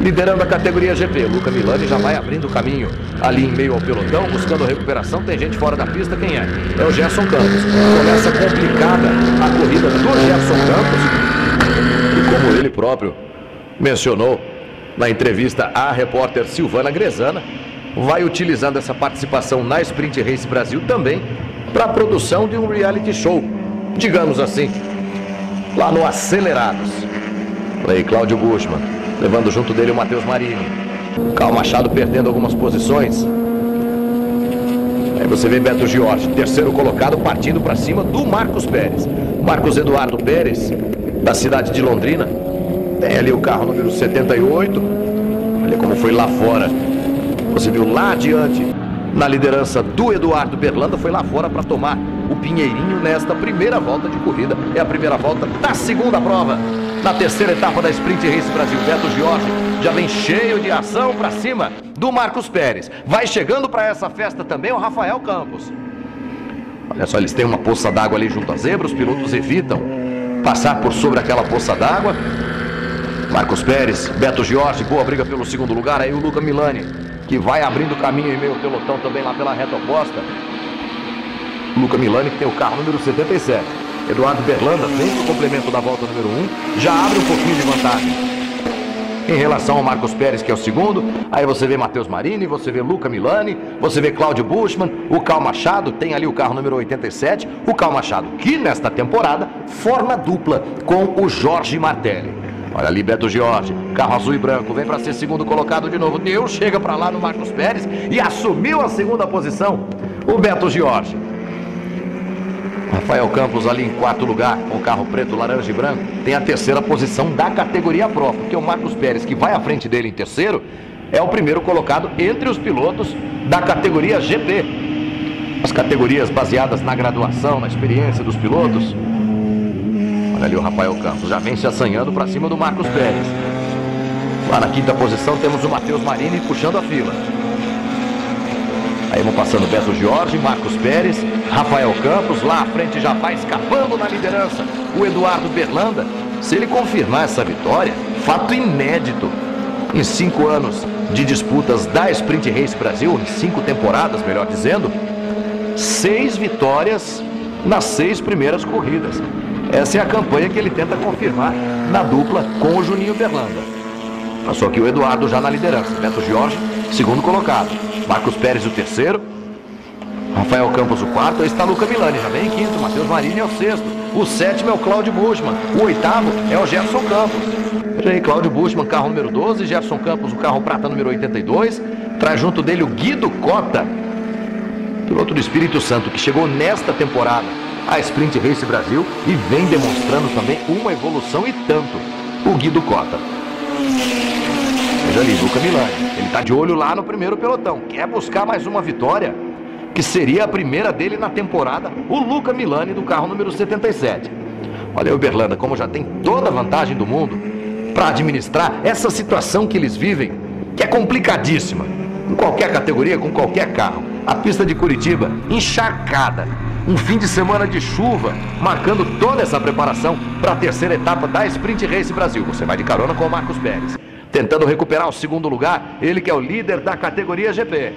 liderando a categoria GP. Luca Milani já vai abrindo o caminho ali em meio ao pelotão, buscando recuperação. Tem gente fora da pista, quem é? É o Gerson Campos. Começa complicada a corrida do Gerson Campos. E como ele próprio mencionou na entrevista à repórter Silvana Grezana, vai utilizando essa participação na Sprint Race Brasil também para a produção de um reality show, digamos assim, lá no Acelerados. Aí, Cláudio Bushman levando junto dele o Matheus Marini. Cal Machado perdendo algumas posições. Aí você vê Beto Giorgi, terceiro colocado, partindo para cima do Marcos Pérez. Marcos Eduardo Pérez, da cidade de Londrina. Tem ali o carro número 78. Olha como foi lá fora. Você viu lá adiante, na liderança do Eduardo Berlanda, foi lá fora para tomar o Pinheirinho nesta primeira volta de corrida. É a primeira volta da segunda prova na terceira etapa da Sprint Race Brasil. Beto Jorge já vem cheio de ação para cima do Marcos Pérez. Vai chegando para essa festa também o Rafael Campos. Olha só, eles têm uma poça d'água ali junto à zebra, os pilotos evitam passar por sobre aquela poça d'água. Marcos Pérez, Beto Jorge, boa briga pelo segundo lugar. Aí o Luca Milani, que vai abrindo caminho em meio ao pelotão também lá pela reta oposta. Luca Milani, que tem o carro número 77. Eduardo Berlanda vem para o complemento da volta número 1, já abre um pouquinho de vantagem. Em relação ao Marcos Pérez, que é o segundo, aí você vê Matheus Marini, você vê Luca Milani, você vê Cláudio Bushman, o Cal Machado, tem ali o carro número 87, o Cal Machado, que nesta temporada forma dupla com o Jorge Martelli. Olha ali Beto Jorge, carro azul e branco, vem para ser segundo colocado de novo. Deus chega para lá no Marcos Pérez e assumiu a segunda posição. O Beto Jorge Rafael Campos ali em quarto lugar, com carro preto, laranja e branco, tem a terceira posição da categoria Pro, porque o Marcos Pérez, que vai à frente dele em terceiro, é o primeiro colocado entre os pilotos da categoria GP. As categorias baseadas na graduação, na experiência dos pilotos. Olha ali o Rafael Campos, já vem se assanhando para cima do Marcos Pérez. Lá na quinta posição temos o Matheus Marini puxando a fila. Aí vão passando Beto Jorge, Marcos Pérez, Rafael Campos, lá à frente já vai escapando na liderança. O Eduardo Berlanda, se ele confirmar essa vitória, fato inédito. Em cinco anos de disputas da Sprint Race Brasil, em cinco temporadas, melhor dizendo, seis vitórias nas seis primeiras corridas. Essa é a campanha que ele tenta confirmar na dupla com o Juninho Berlanda. Passou aqui o Eduardo já na liderança. Beto Jorge, segundo colocado. Marcos Pérez, o terceiro. Rafael Campos, o quarto. Aí está Luca Milani, já vem em quinto. Matheus Marini é o sexto. O sétimo é o Cláudio Bushman. O oitavo é o Gerson Campos. Veja aí, Cláudio Bushman, carro número 12. Gerson Campos, o carro prata número 82. Traz junto dele o Guido Cota, piloto do Espírito Santo, que chegou nesta temporada a Sprint Race Brasil e vem demonstrando também uma evolução e tanto. O Guido Cota. Veja ali, Milani. Ele está de olho lá no primeiro pelotão. Quer buscar mais uma vitória, que seria a primeira dele na temporada, o Luca Milani do carro número 77. Olha aí o Berlanda, como já tem toda a vantagem do mundo para administrar essa situação que eles vivem, que é complicadíssima. Em qualquer categoria, com qualquer carro. A pista de Curitiba, encharcada. Um fim de semana de chuva, marcando toda essa preparação para a terceira etapa da Sprint Race Brasil. Você vai de carona com o Marcos Pérez tentando recuperar o segundo lugar, ele que é o líder da categoria GP.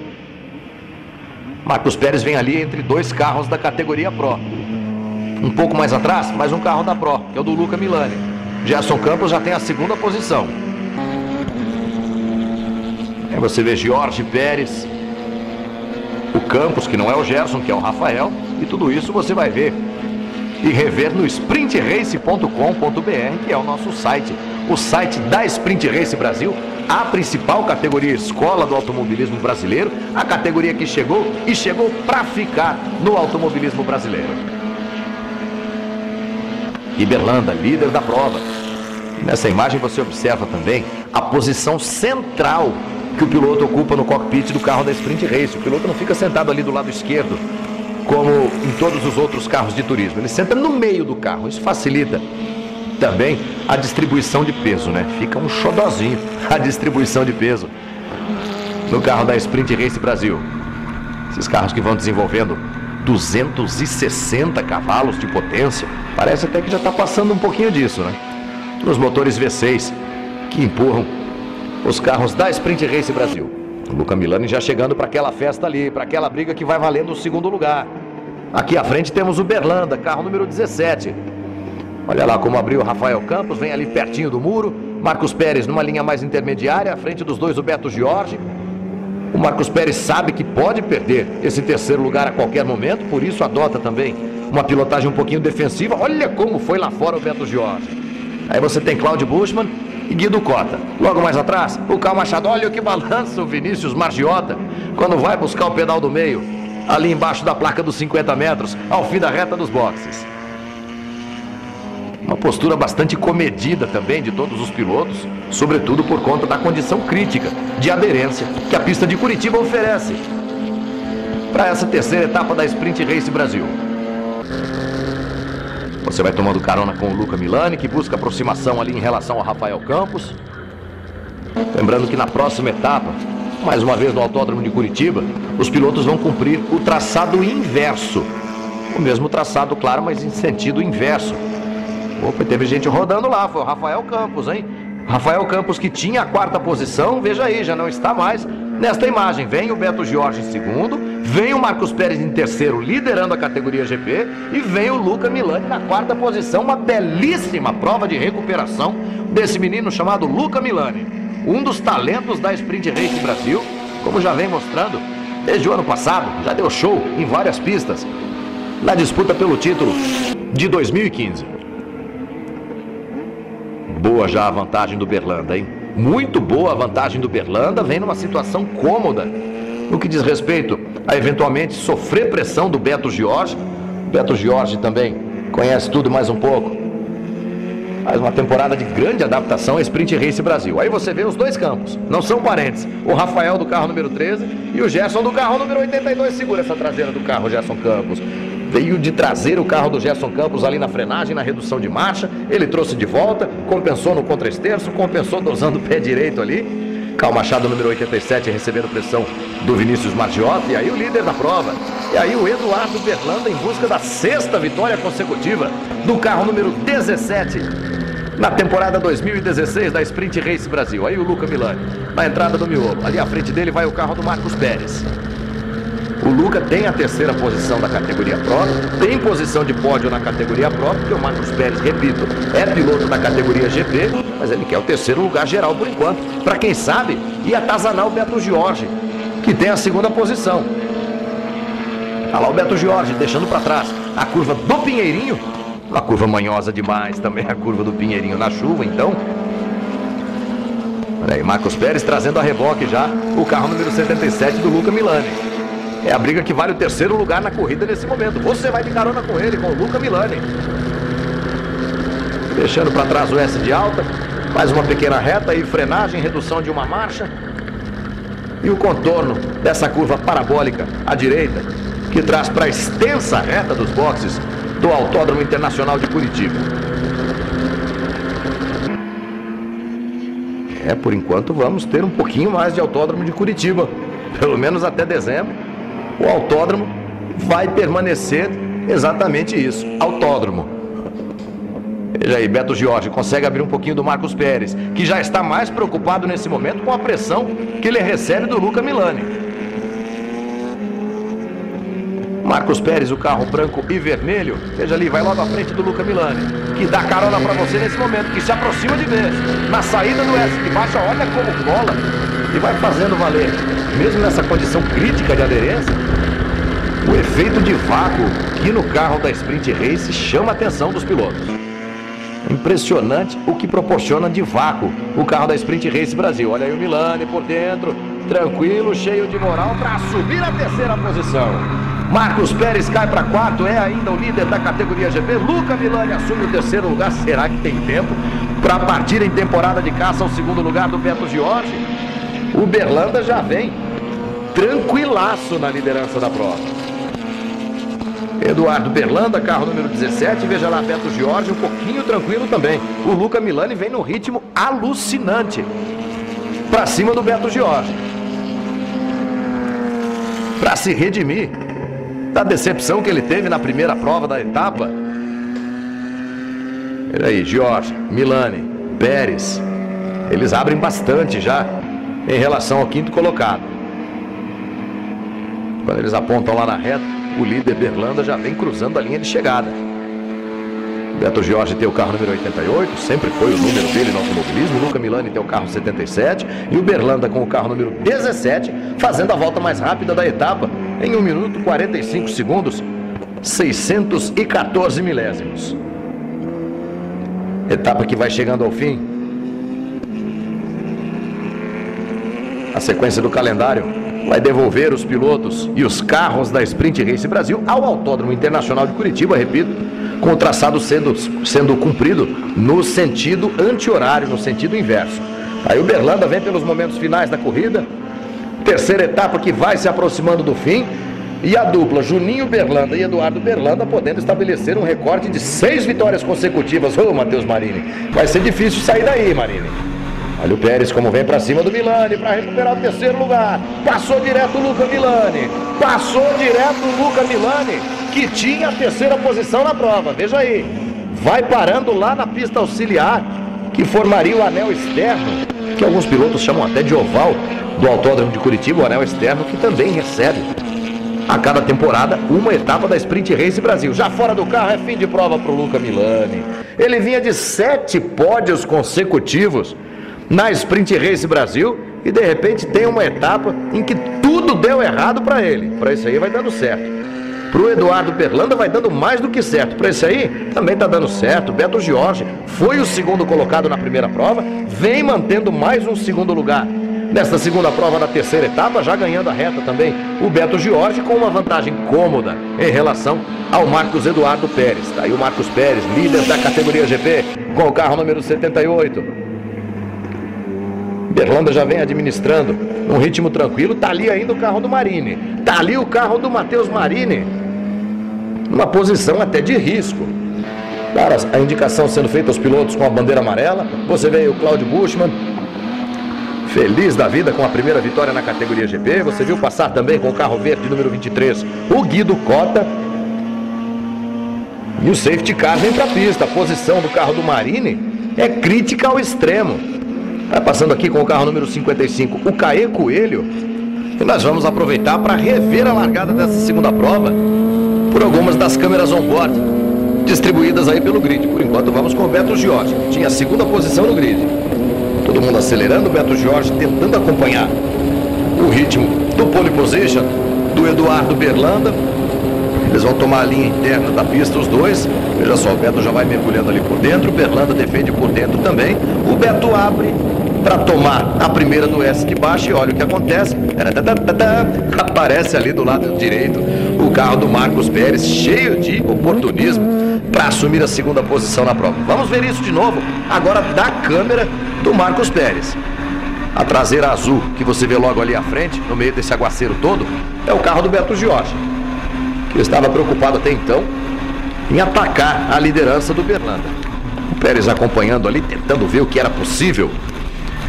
Marcos Pérez vem ali entre dois carros da categoria Pro. Um pouco mais atrás, mais um carro da Pro, que é o do Luca Milani. Gerson Campos já tem a segunda posição. Aí você vê Jorge Pérez, o Campos, que não é o Gerson, que é o Rafael, e tudo isso você vai ver e rever no sprintrace.com.br, que é o nosso site, o site da Sprint Race Brasil, a principal categoria escola do automobilismo brasileiro, a categoria que chegou e chegou para ficar no automobilismo brasileiro. Iberlanda, líder da prova. Nessa imagem você observa também a posição central que o piloto ocupa no cockpit do carro da Sprint Race. O piloto não fica sentado ali do lado esquerdo, como em todos os outros carros de turismo. Ele senta no meio do carro, isso facilita também a distribuição de peso, né? Fica um xodozinho a distribuição de peso no carro da Sprint Race Brasil. Esses carros que vão desenvolvendo 260 cavalos de potência, parece até que já está passando um pouquinho disso, né? Nos motores V6 que empurram os carros da Sprint Race Brasil. O Luca Milani já chegando para aquela festa ali, para aquela briga que vai valendo o segundo lugar. Aqui à frente temos o Berlanda, carro número 17. Olha lá como abriu Rafael Campos, vem ali pertinho do muro. Marcos Pérez numa linha mais intermediária, à frente dos dois o Beto Jorge. O Marcos Pérez sabe que pode perder esse terceiro lugar a qualquer momento, por isso adota também uma pilotagem um pouquinho defensiva. Olha como foi lá fora o Beto Jorge. Aí você tem Cláudio Bushman, e Guido Cota. Logo mais atrás, o Cal Machado. Olha que balança o Vinícius Margiota quando vai buscar o pedal do meio, ali embaixo da placa dos 50 metros, ao fim da reta dos boxes. Uma postura bastante comedida também de todos os pilotos, sobretudo por conta da condição crítica de aderência que a pista de Curitiba oferece para essa terceira etapa da Sprint Race Brasil. Você vai tomando carona com o Luca Milani, que busca aproximação ali em relação ao Rafael Campos. Lembrando que na próxima etapa, mais uma vez no Autódromo de Curitiba, os pilotos vão cumprir o traçado inverso. O mesmo traçado, claro, mas em sentido inverso. Opa, teve gente rodando lá, foi o Rafael Campos, hein? Rafael Campos que tinha a quarta posição, veja aí, já não está mais nesta imagem. Vem o Beto Jorge em segundo, Vem o Marcos Pérez em terceiro, liderando a categoria GP, e vem o Luca Milani na quarta posição, uma belíssima prova de recuperação desse menino chamado Luca Milani, um dos talentos da Sprint Race Brasil, como já vem mostrando desde o ano passado, já deu show em várias pistas na disputa pelo título de 2015. Boa já a vantagem do Berlanda, hein? Muito boa a vantagem do Berlanda, vem numa situação cômoda no que diz respeito a eventualmente sofrer pressão do Beto Jorge, Beto Jorge também conhece tudo mais um pouco. Faz uma temporada de grande adaptação a Sprint Race Brasil. Aí você vê os dois campos, não são parentes. O Rafael do carro número 13 e o Gerson do carro número 82. Segura essa traseira do carro, Gerson Campos. Veio de trazer o carro do Gerson Campos ali na frenagem, na redução de marcha. Ele trouxe de volta, compensou no contra-esterço, compensou dosando o pé direito ali. Cal Machado, número 87, recebendo pressão do Vinícius Margiotti. E aí o líder da prova. E aí o Eduardo Berlanda em busca da sexta vitória consecutiva do carro número 17 na temporada 2016 da Sprint Race Brasil. Aí o Luca Milani, na entrada do miolo. Ali à frente dele vai o carro do Marcos Pérez. O Luca tem a terceira posição da categoria Pro, tem posição de pódio na categoria Pro, porque o Marcos Pérez, repito, é piloto da categoria GP, mas ele quer o terceiro lugar geral por enquanto. Para quem sabe, e atazanar o Beto Jorge, que tem a segunda posição. Olha lá o Beto Jorge deixando para trás a curva do Pinheirinho, uma curva manhosa demais também a curva do Pinheirinho na chuva, então. Olha aí, Marcos Pérez trazendo a reboque já o carro número 77 do Luca Milani. É a briga que vale o terceiro lugar na corrida nesse momento. Você vai de carona com ele, com o Luca Milani. Deixando para trás o S de alta. Faz uma pequena reta e frenagem, redução de uma marcha. E o contorno dessa curva parabólica à direita, que traz para a extensa reta dos boxes do Autódromo Internacional de Curitiba. É, por enquanto vamos ter um pouquinho mais de Autódromo de Curitiba, pelo menos até dezembro o autódromo vai permanecer exatamente isso, autódromo. Veja aí, Beto Jorge consegue abrir um pouquinho do Marcos Pérez, que já está mais preocupado nesse momento com a pressão que ele recebe do Luca Milani. Marcos Pérez, o carro branco e vermelho. Veja ali, vai logo à frente do Luca Milani, que dá carona para você nesse momento, que se aproxima de vez. Na saída do S, que baixa, olha como cola e vai fazendo valer. Mesmo nessa condição crítica de aderência, o efeito de vácuo que no carro da Sprint Race chama a atenção dos pilotos. Impressionante o que proporciona de vácuo o carro da Sprint Race Brasil. Olha aí o Milani por dentro, tranquilo, cheio de moral para subir a terceira posição. Marcos Pérez cai para quarto, é ainda o líder da categoria GP. Luca Milani assume o terceiro lugar. Será que tem tempo para partir em temporada de caça ao segundo lugar do Beto Giorgi? O Berlanda já vem tranquilaço na liderança da prova. Eduardo Berlanda, carro número 17. Veja lá, Beto Giorgi, um pouquinho tranquilo também. O Luca Milani vem no ritmo alucinante. Para cima do Beto Giorgi. Para se redimir da decepção que ele teve na primeira prova da etapa. Olha aí, Jorge, Milani, Pérez. Eles abrem bastante já em relação ao quinto colocado. Quando eles apontam lá na reta, o líder Berlanda já vem cruzando a linha de chegada. Beto Jorge tem o carro número 88, sempre foi o número dele no automobilismo. Luca Milani tem o carro 77 e o Berlanda com o carro número 17, fazendo a volta mais rápida da etapa em 1 minuto 45 segundos, 614 milésimos. Etapa que vai chegando ao fim. A sequência do calendário vai devolver os pilotos e os carros da Sprint Race Brasil ao Autódromo Internacional de Curitiba, repito, com o traçado sendo, sendo cumprido no sentido anti-horário, no sentido inverso. Aí o Berlanda vem pelos momentos finais da corrida, terceira etapa que vai se aproximando do fim, e a dupla Juninho Berlanda e Eduardo Berlanda podendo estabelecer um recorde de seis vitórias consecutivas. Ô, Matheus Marini, vai ser difícil sair daí, Marini. Olha o Pérez como vem para cima do Milani para recuperar o terceiro lugar. Passou direto o Luca Milani. Passou direto o Luca Milani, que tinha a terceira posição na prova. Veja aí. Vai parando lá na pista auxiliar, que formaria o anel externo, que alguns pilotos chamam até de oval, do Autódromo de Curitiba, o anel externo, que também recebe a cada temporada uma etapa da Sprint Race Brasil. Já fora do carro é fim de prova para o Luca Milani. Ele vinha de sete pódios consecutivos na Sprint Race Brasil e de repente tem uma etapa em que tudo deu errado para ele. Para isso aí vai dando certo. Para o Eduardo Berlanda vai dando mais do que certo. Para esse aí também está dando certo. Beto Jorge foi o segundo colocado na primeira prova, vem mantendo mais um segundo lugar nesta segunda prova da terceira etapa, já ganhando a reta também o Beto Giorgi com uma vantagem cômoda em relação ao Marcos Eduardo Pérez. Está aí o Marcos Pérez, líder da categoria GP, com o carro número 78. Berlanda já vem administrando um ritmo tranquilo. Tá ali ainda o carro do Marini. Tá ali o carro do Matheus Marini. Uma posição até de risco. Claro, a indicação sendo feita aos pilotos com a bandeira amarela. Você vê aí o Cláudio Bushman, feliz da vida com a primeira vitória na categoria GP. Você viu passar também com o carro verde número 23, o Guido Cota. E o safety car vem para a pista. A posição do carro do Marini é crítica ao extremo. Vai passando aqui com o carro número 55, o Caê Coelho. E nós vamos aproveitar para rever a largada dessa segunda prova por algumas das câmeras on-board distribuídas aí pelo grid. Por enquanto vamos com o Beto Jorge, que tinha a segunda posição no grid. Todo mundo acelerando, Beto Jorge tentando acompanhar o ritmo do pole position do Eduardo Berlanda. Eles vão tomar a linha interna da pista, os dois. Veja só, o Beto já vai mergulhando ali por dentro, o Berlanda defende por dentro também. O Beto abre para tomar a primeira do S de baixo e olha o que acontece. Aparece ali do lado direito o carro do Marcos Pérez, cheio de oportunismo para assumir a segunda posição na prova. Vamos ver isso de novo, agora da câmera do Marcos Pérez. A traseira azul que você vê logo ali à frente, no meio desse aguaceiro todo, é o carro do Beto Jorge, que estava preocupado até então em atacar a liderança do Berlanda. O Pérez acompanhando ali, tentando ver o que era possível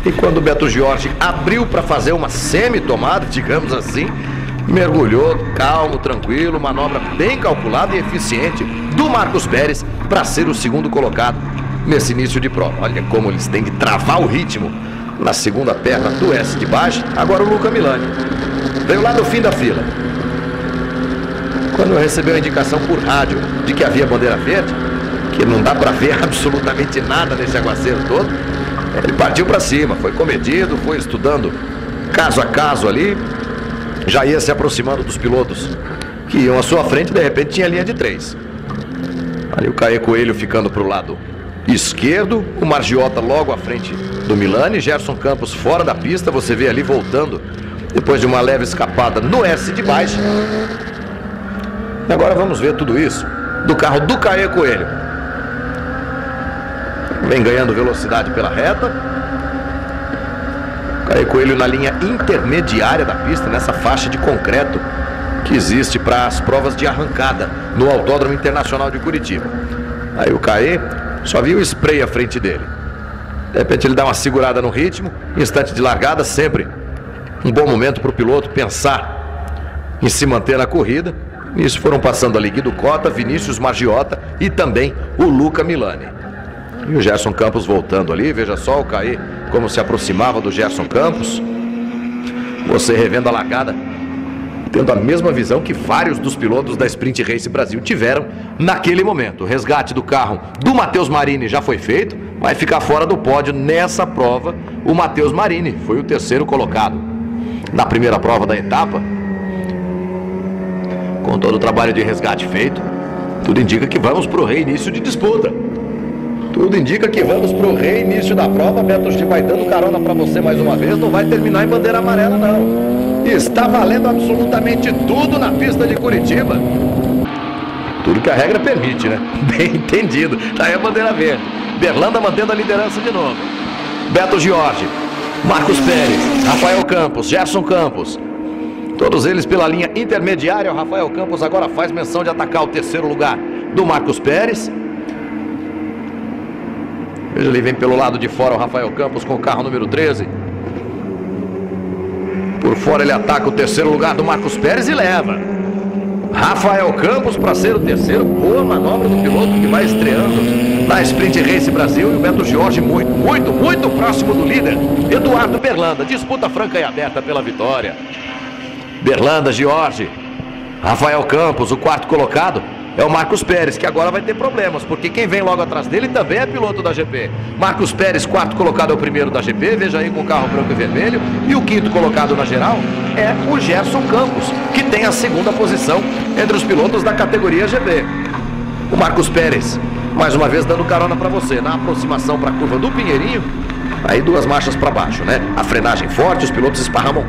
e quando o Beto Jorge abriu para fazer uma semi-tomada, digamos assim, mergulhou calmo, tranquilo, manobra bem calculada e eficiente do Marcos Pérez para ser o segundo colocado nesse início de prova. Olha como eles têm que travar o ritmo na segunda perna do S de baixo. Agora o Luca Milani veio lá no fim da fila. Quando recebeu a indicação por rádio de que havia bandeira verde, que não dá para ver absolutamente nada nesse aguaceiro todo, ele partiu para cima, foi comedido, foi estudando caso a caso ali, já ia se aproximando dos pilotos que iam à sua frente, de repente tinha linha de três. Ali o Caê Coelho ficando para o lado esquerdo, o Margiota logo à frente do Milani, Gerson Campos fora da pista, você vê ali voltando depois de uma leve escapada no S de baixo. E agora vamos ver tudo isso do carro do Caê Coelho. Vem ganhando velocidade pela reta. Caio Coelho na linha intermediária da pista, nessa faixa de concreto que existe para as provas de arrancada no Autódromo Internacional de Curitiba. Aí o Caê só viu o spray à frente dele. De repente ele dá uma segurada no ritmo, instante de largada, sempre um bom momento para o piloto pensar em se manter na corrida. Nisso foram passando ali Guido Cota, Vinícius Margiota e também o Luca Milani. E o Gerson Campos voltando ali, veja só o Caí como se aproximava do Gerson Campos. Você revendo a largada, tendo a mesma visão que vários dos pilotos da Sprint Race Brasil tiveram naquele momento. O resgate do carro do Matheus Marini já foi feito, vai ficar fora do pódio nessa prova. O Matheus Marini foi o terceiro colocado na primeira prova da etapa. Com todo o trabalho de resgate feito, tudo indica que vamos para o reinício de disputa. Tudo indica que vamos para o reinício da prova. Beto G vai dando carona para você mais uma vez. Não vai terminar em bandeira amarela, não. Está valendo absolutamente tudo na pista de Curitiba. Tudo que a regra permite, né? Bem entendido. Tá aí a bandeira verde. Berlanda mantendo a liderança de novo. Beto Jorge, Marcos Pérez, Rafael Campos, Gerson Campos. Todos eles pela linha intermediária. O Rafael Campos agora faz menção de atacar o terceiro lugar do Marcos Pérez. Veja, ele vem pelo lado de fora o Rafael Campos com o carro número 13. Por fora ele ataca o terceiro lugar do Marcos Pérez e leva. Rafael Campos para ser o terceiro. Boa manobra do piloto que vai estreando na Sprint Race Brasil. E o Beto Jorge muito, muito, muito próximo do líder. Eduardo Berlanda. Disputa franca e aberta pela vitória. Berlanda, Jorge. Rafael Campos, o quarto colocado é o Marcos Pérez, que agora vai ter problemas, porque quem vem logo atrás dele também é piloto da GP. Marcos Pérez, quarto colocado, é o primeiro da GP, veja aí com o carro branco e vermelho. E o quinto colocado na geral é o Gerson Campos, que tem a segunda posição entre os pilotos da categoria GP. O Marcos Pérez, mais uma vez dando carona para você, na aproximação para a curva do Pinheirinho, Aí duas marchas para baixo, né? A frenagem forte, os pilotos esparramam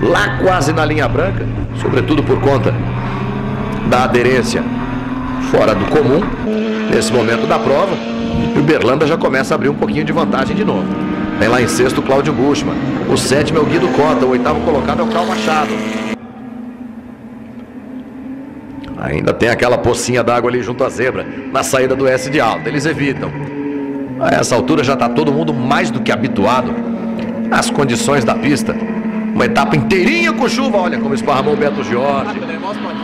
lá quase na linha branca, sobretudo por conta da aderência fora do comum nesse momento da prova. E o Berlanda já começa a abrir um pouquinho de vantagem de novo. Vem lá em sexto Cláudio Buschmann. O sétimo é o Guido Cota. O oitavo colocado é o Cal Machado. Ainda tem aquela pocinha d'água ali junto à zebra, na saída do S de alta. Eles evitam. A essa altura já está todo mundo mais do que habituado às condições da pista. Uma etapa inteirinha com chuva, olha como esparramou o Beto Jorge.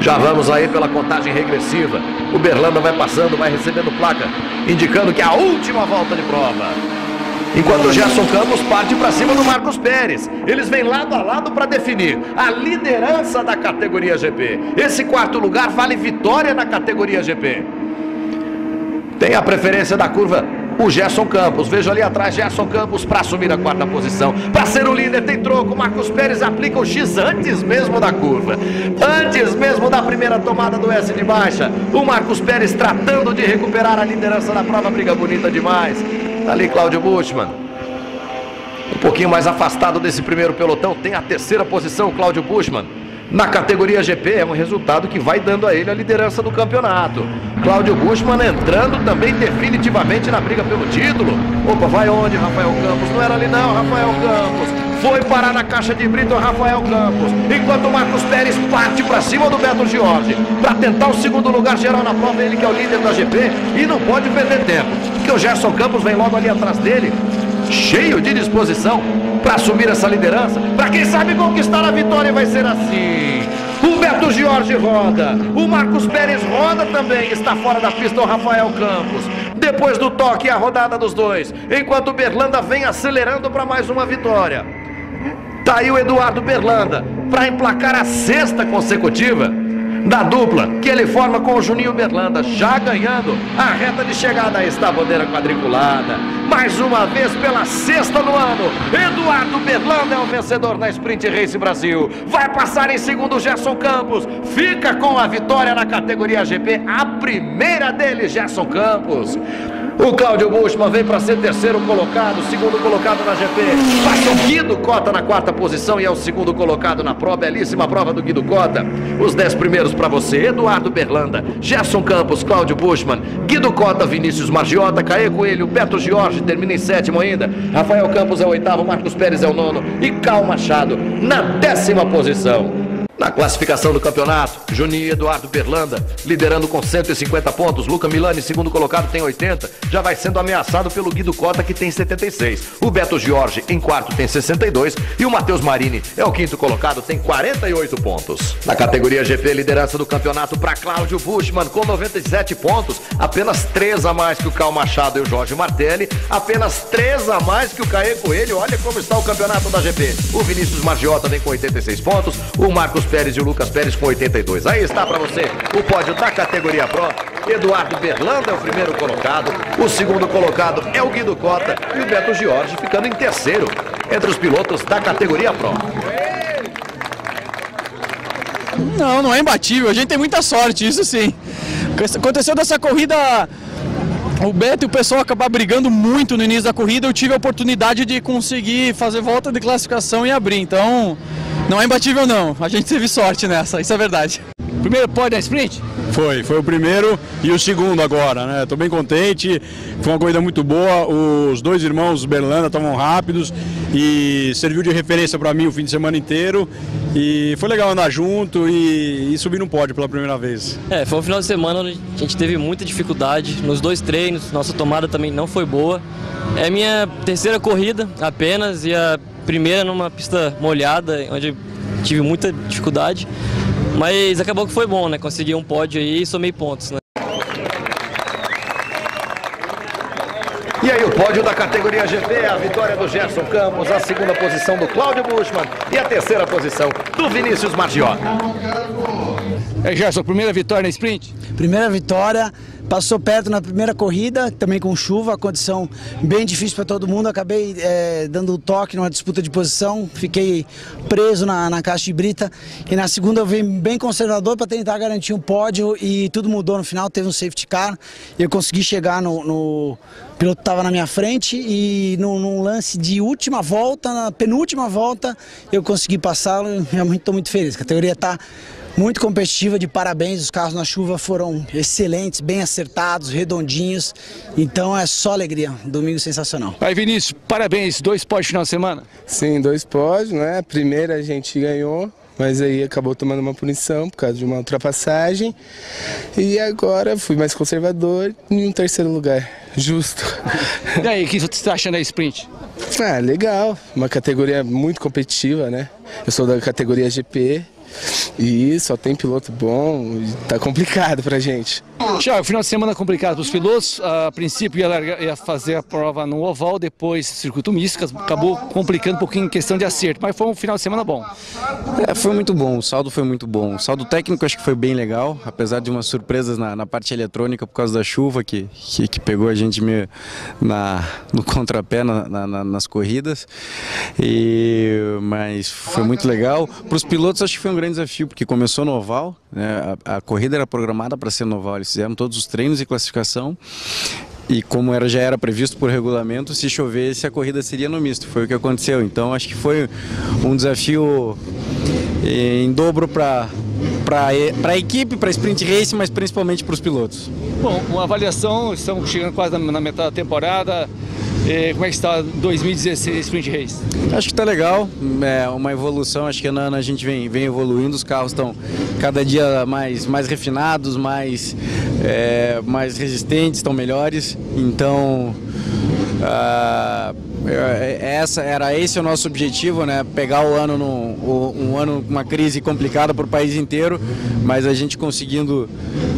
Já vamos aí pela contagem regressiva. O Berlanda vai passando, vai recebendo placa, indicando que é a última volta de prova. Enquanto o Gerson Campos parte para cima do Marcos Pérez. Eles vêm lado a lado para definir a liderança da categoria GP. Esse quarto lugar vale vitória na categoria GP. Tem a preferência da curva o Gerson Campos. Vejo ali atrás Gerson Campos para assumir a quarta posição. Para ser o líder tem troco. Marcos Pérez aplica o X antes mesmo da curva. Antes mesmo da primeira tomada do S de baixa. O Marcos Pérez tratando de recuperar a liderança da prova. Briga bonita demais. Tá ali Cláudio Buschmann. Um pouquinho mais afastado desse primeiro pelotão. Tem a terceira posição, Cláudio Buschmann. Na categoria GP é um resultado que vai dando a ele a liderança do campeonato. Cláudio Buschmann entrando também definitivamente na briga pelo título. Opa, vai onde, Rafael Campos? Não era ali não, Rafael Campos. Foi parar na caixa de brito Rafael Campos. Enquanto Marcos Pérez parte para cima do Beto Jorge. Para tentar o segundo lugar geral na prova, ele que é o líder da GP. E não pode perder tempo. Porque o Gerson Campos vem logo ali atrás dele. Cheio de disposição para assumir essa liderança. Para quem sabe conquistar a vitória vai ser assim. O Beto Jorge roda. O Marcos Pérez roda também. Está fora da pista o Rafael Campos. Depois do toque, a rodada dos dois. Enquanto Berlanda vem acelerando para mais uma vitória. Tá aí o Eduardo Berlanda para emplacar a sexta consecutiva da dupla que ele forma com o Juninho Berlanda, já ganhando a reta de chegada. Está a bandeira quadriculada. Mais uma vez pela sexta no ano. Eduardo Berlanda é o vencedor na Sprint Race Brasil. Vai passar em segundo Gerson Campos. Fica com a vitória na categoria GP. A primeira dele, Gerson Campos. O Cláudio Buschmann vem para ser terceiro colocado, segundo colocado na GP. Passa o Guido Cota na quarta posição e é o segundo colocado na prova. Belíssima prova do Guido Cota. Os dez primeiros para você: Eduardo Berlanda, Gerson Campos, Cláudio Buschmann, Guido Cota, Vinícius Margiota, Caê Coelho, Beto Jorge, termina em sétimo ainda. Rafael Campos é o oitavo, Marcos Pérez é o nono e Cal Machado na décima posição. Na classificação do campeonato, Juninho Eduardo Berlanda liderando com 150 pontos. Luca Milani, segundo colocado, tem 80. Já vai sendo ameaçado pelo Guido Cota, que tem 76. O Beto Jorge, em quarto, tem 62. E o Matheus Marini é o quinto colocado, tem 48 pontos. Na categoria GP, liderança do campeonato para Cláudio Buschmann, com 97 pontos. Apenas 3 a mais que o Cal Machado e o Jorge Martelli. Apenas 3 a mais que o Caê Coelho. Olha como está o campeonato da GP. O Vinícius Margiota vem com 86 pontos. O Marcos Pérez e o Lucas Pérez com 82. Aí está para você o pódio da categoria Pro. Eduardo Berlanda é o primeiro colocado, o segundo colocado é o Guido Cota e o Beto Jorge ficando em terceiro entre os pilotos da categoria Pro. Não, não é imbatível. A gente tem muita sorte, isso sim. Aconteceu dessa corrida o Beto e o pessoal acabar brigando muito no início da corrida, eu tive a oportunidade de conseguir fazer volta de classificação e abrir. Então, não é imbatível não, a gente teve sorte nessa, isso é verdade. Primeiro pódio da sprint? Foi, foi o primeiro e o segundo agora, né? Tô bem contente, foi uma corrida muito boa, os dois irmãos Berlanda estavam rápidos e serviu de referência para mim o fim de semana inteiro e foi legal andar junto e, e, subir no pódio pela primeira vez. É, foi um final de semana onde a gente teve muita dificuldade nos dois treinos, nossa tomada também não foi boa. É minha terceira corrida apenas e a primeira numa pista molhada, onde tive muita dificuldade. Mas acabou que foi bom, né? Consegui um pódio aí e somei pontos, né? E aí o pódio da categoria GP, a vitória do Gerson Campos, a segunda posição do Cláudio Buschmann e a terceira posição do Vinícius Margiota. É Gerson, primeira vitória na sprint? Primeira vitória, passou perto na primeira corrida, também com chuva, condição bem difícil para todo mundo. Acabei é, dando toque numa disputa de posição, fiquei preso na, na caixa de brita. E na segunda eu vim bem conservador para tentar garantir um pódio e tudo mudou no final. Teve um safety car eu consegui chegar no, no o piloto estava na minha frente e num, num, lance de última volta, na penúltima volta, eu consegui passá-lo. Realmente estou muito feliz. A categoria está muito competitiva, de parabéns. Os carros na chuva foram excelentes, bem acertados, redondinhos. Então é só alegria. Domingo sensacional. Aí, Vinícius, parabéns. Dois pódios no final de semana? Sim, dois pódios, né? A primeira a gente ganhou, mas aí acabou tomando uma punição por causa de uma ultrapassagem. E agora fui mais conservador em um terceiro lugar, justo. E aí, o que você está achando da sprint? Ah, legal, uma categoria muito competitiva, né? Eu sou da categoria GP, e só tem piloto bom, tá complicado pra gente. Tiago, final de semana complicado para os pilotos. A princípio ia, largar, ia, fazer a prova no oval, depois circuito misto, acabou complicando um pouquinho em questão de acerto, mas foi um final de semana bom. É, foi muito bom, o saldo foi muito bom. O saldo técnico acho que foi bem legal, apesar de umas surpresas na, na parte eletrônica por causa da chuva que, que, que pegou a gente meio na, no contrapé na, na, nas corridas. E, mas foi muito legal. Para os pilotos acho que foi um grande desafio, porque começou no oval, né? a, a corrida era programada para ser no oval, eles fizeram todos os treinos e classificação e como era, já era previsto por regulamento, se chovesse a corrida seria no misto. Foi o que aconteceu. Então acho que foi um desafio eh, em dobro para para a equipe, para a sprint race, mas principalmente para os pilotos. Bom, uma avaliação, estamos chegando quase na metade da temporada. E como é que está 2016 Sprint Race? Acho que está legal, é uma evolução, acho que ano a ano a gente vem, vem evoluindo, os carros estão cada dia mais, mais refinados, mais, é, mais resistentes, estão melhores, então... Uh, é, é, essa, era esse o nosso objetivo, né? Pegar o ano num, um ano uma crise complicada para o país inteiro, mas a gente conseguindo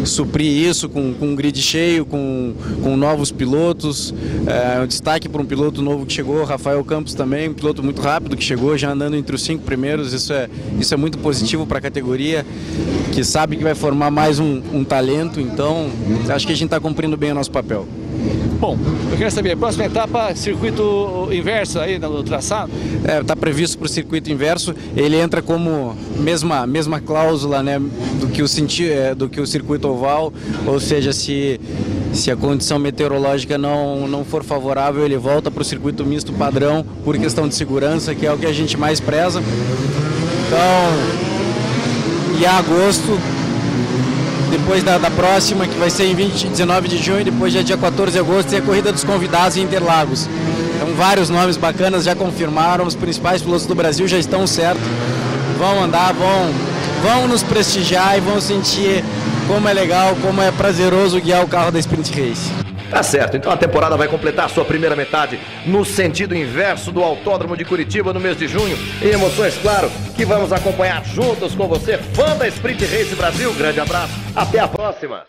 suprir isso com, com um grid cheio, com, com novos pilotos. É, um destaque para um piloto novo que chegou, Rafael Campos também, um piloto muito rápido que chegou, já andando entre os cinco primeiros. Isso é, isso é muito positivo para a categoria, que sabe que vai formar mais um, um talento. Então, acho que a gente está cumprindo bem o nosso papel. Bom, eu queria saber, próxima etapa, circuito inverso aí no traçado? É, está previsto para o circuito inverso, ele entra como mesma, mesma cláusula né, do, que o senti é, do que o circuito oval, ou seja, se, se a condição meteorológica não, não for favorável, ele volta para o circuito misto padrão por questão de segurança, que é o que a gente mais preza. Então, em agosto depois da, da, próxima, que vai ser em 20, 19 de junho, depois já dia 14 de agosto, tem a Corrida dos Convidados em Interlagos. Então vários nomes bacanas já confirmaram, os principais pilotos do Brasil já estão certos, vão andar, vão, vão nos prestigiar e vão sentir como é legal, como é prazeroso guiar o carro da Sprint Race. Tá certo, então a temporada vai completar sua primeira metade no sentido inverso do Autódromo de Curitiba no mês de junho. E emoções, claro, que vamos acompanhar juntos com você, fã da Sprint Race Brasil. Grande abraço, até a próxima!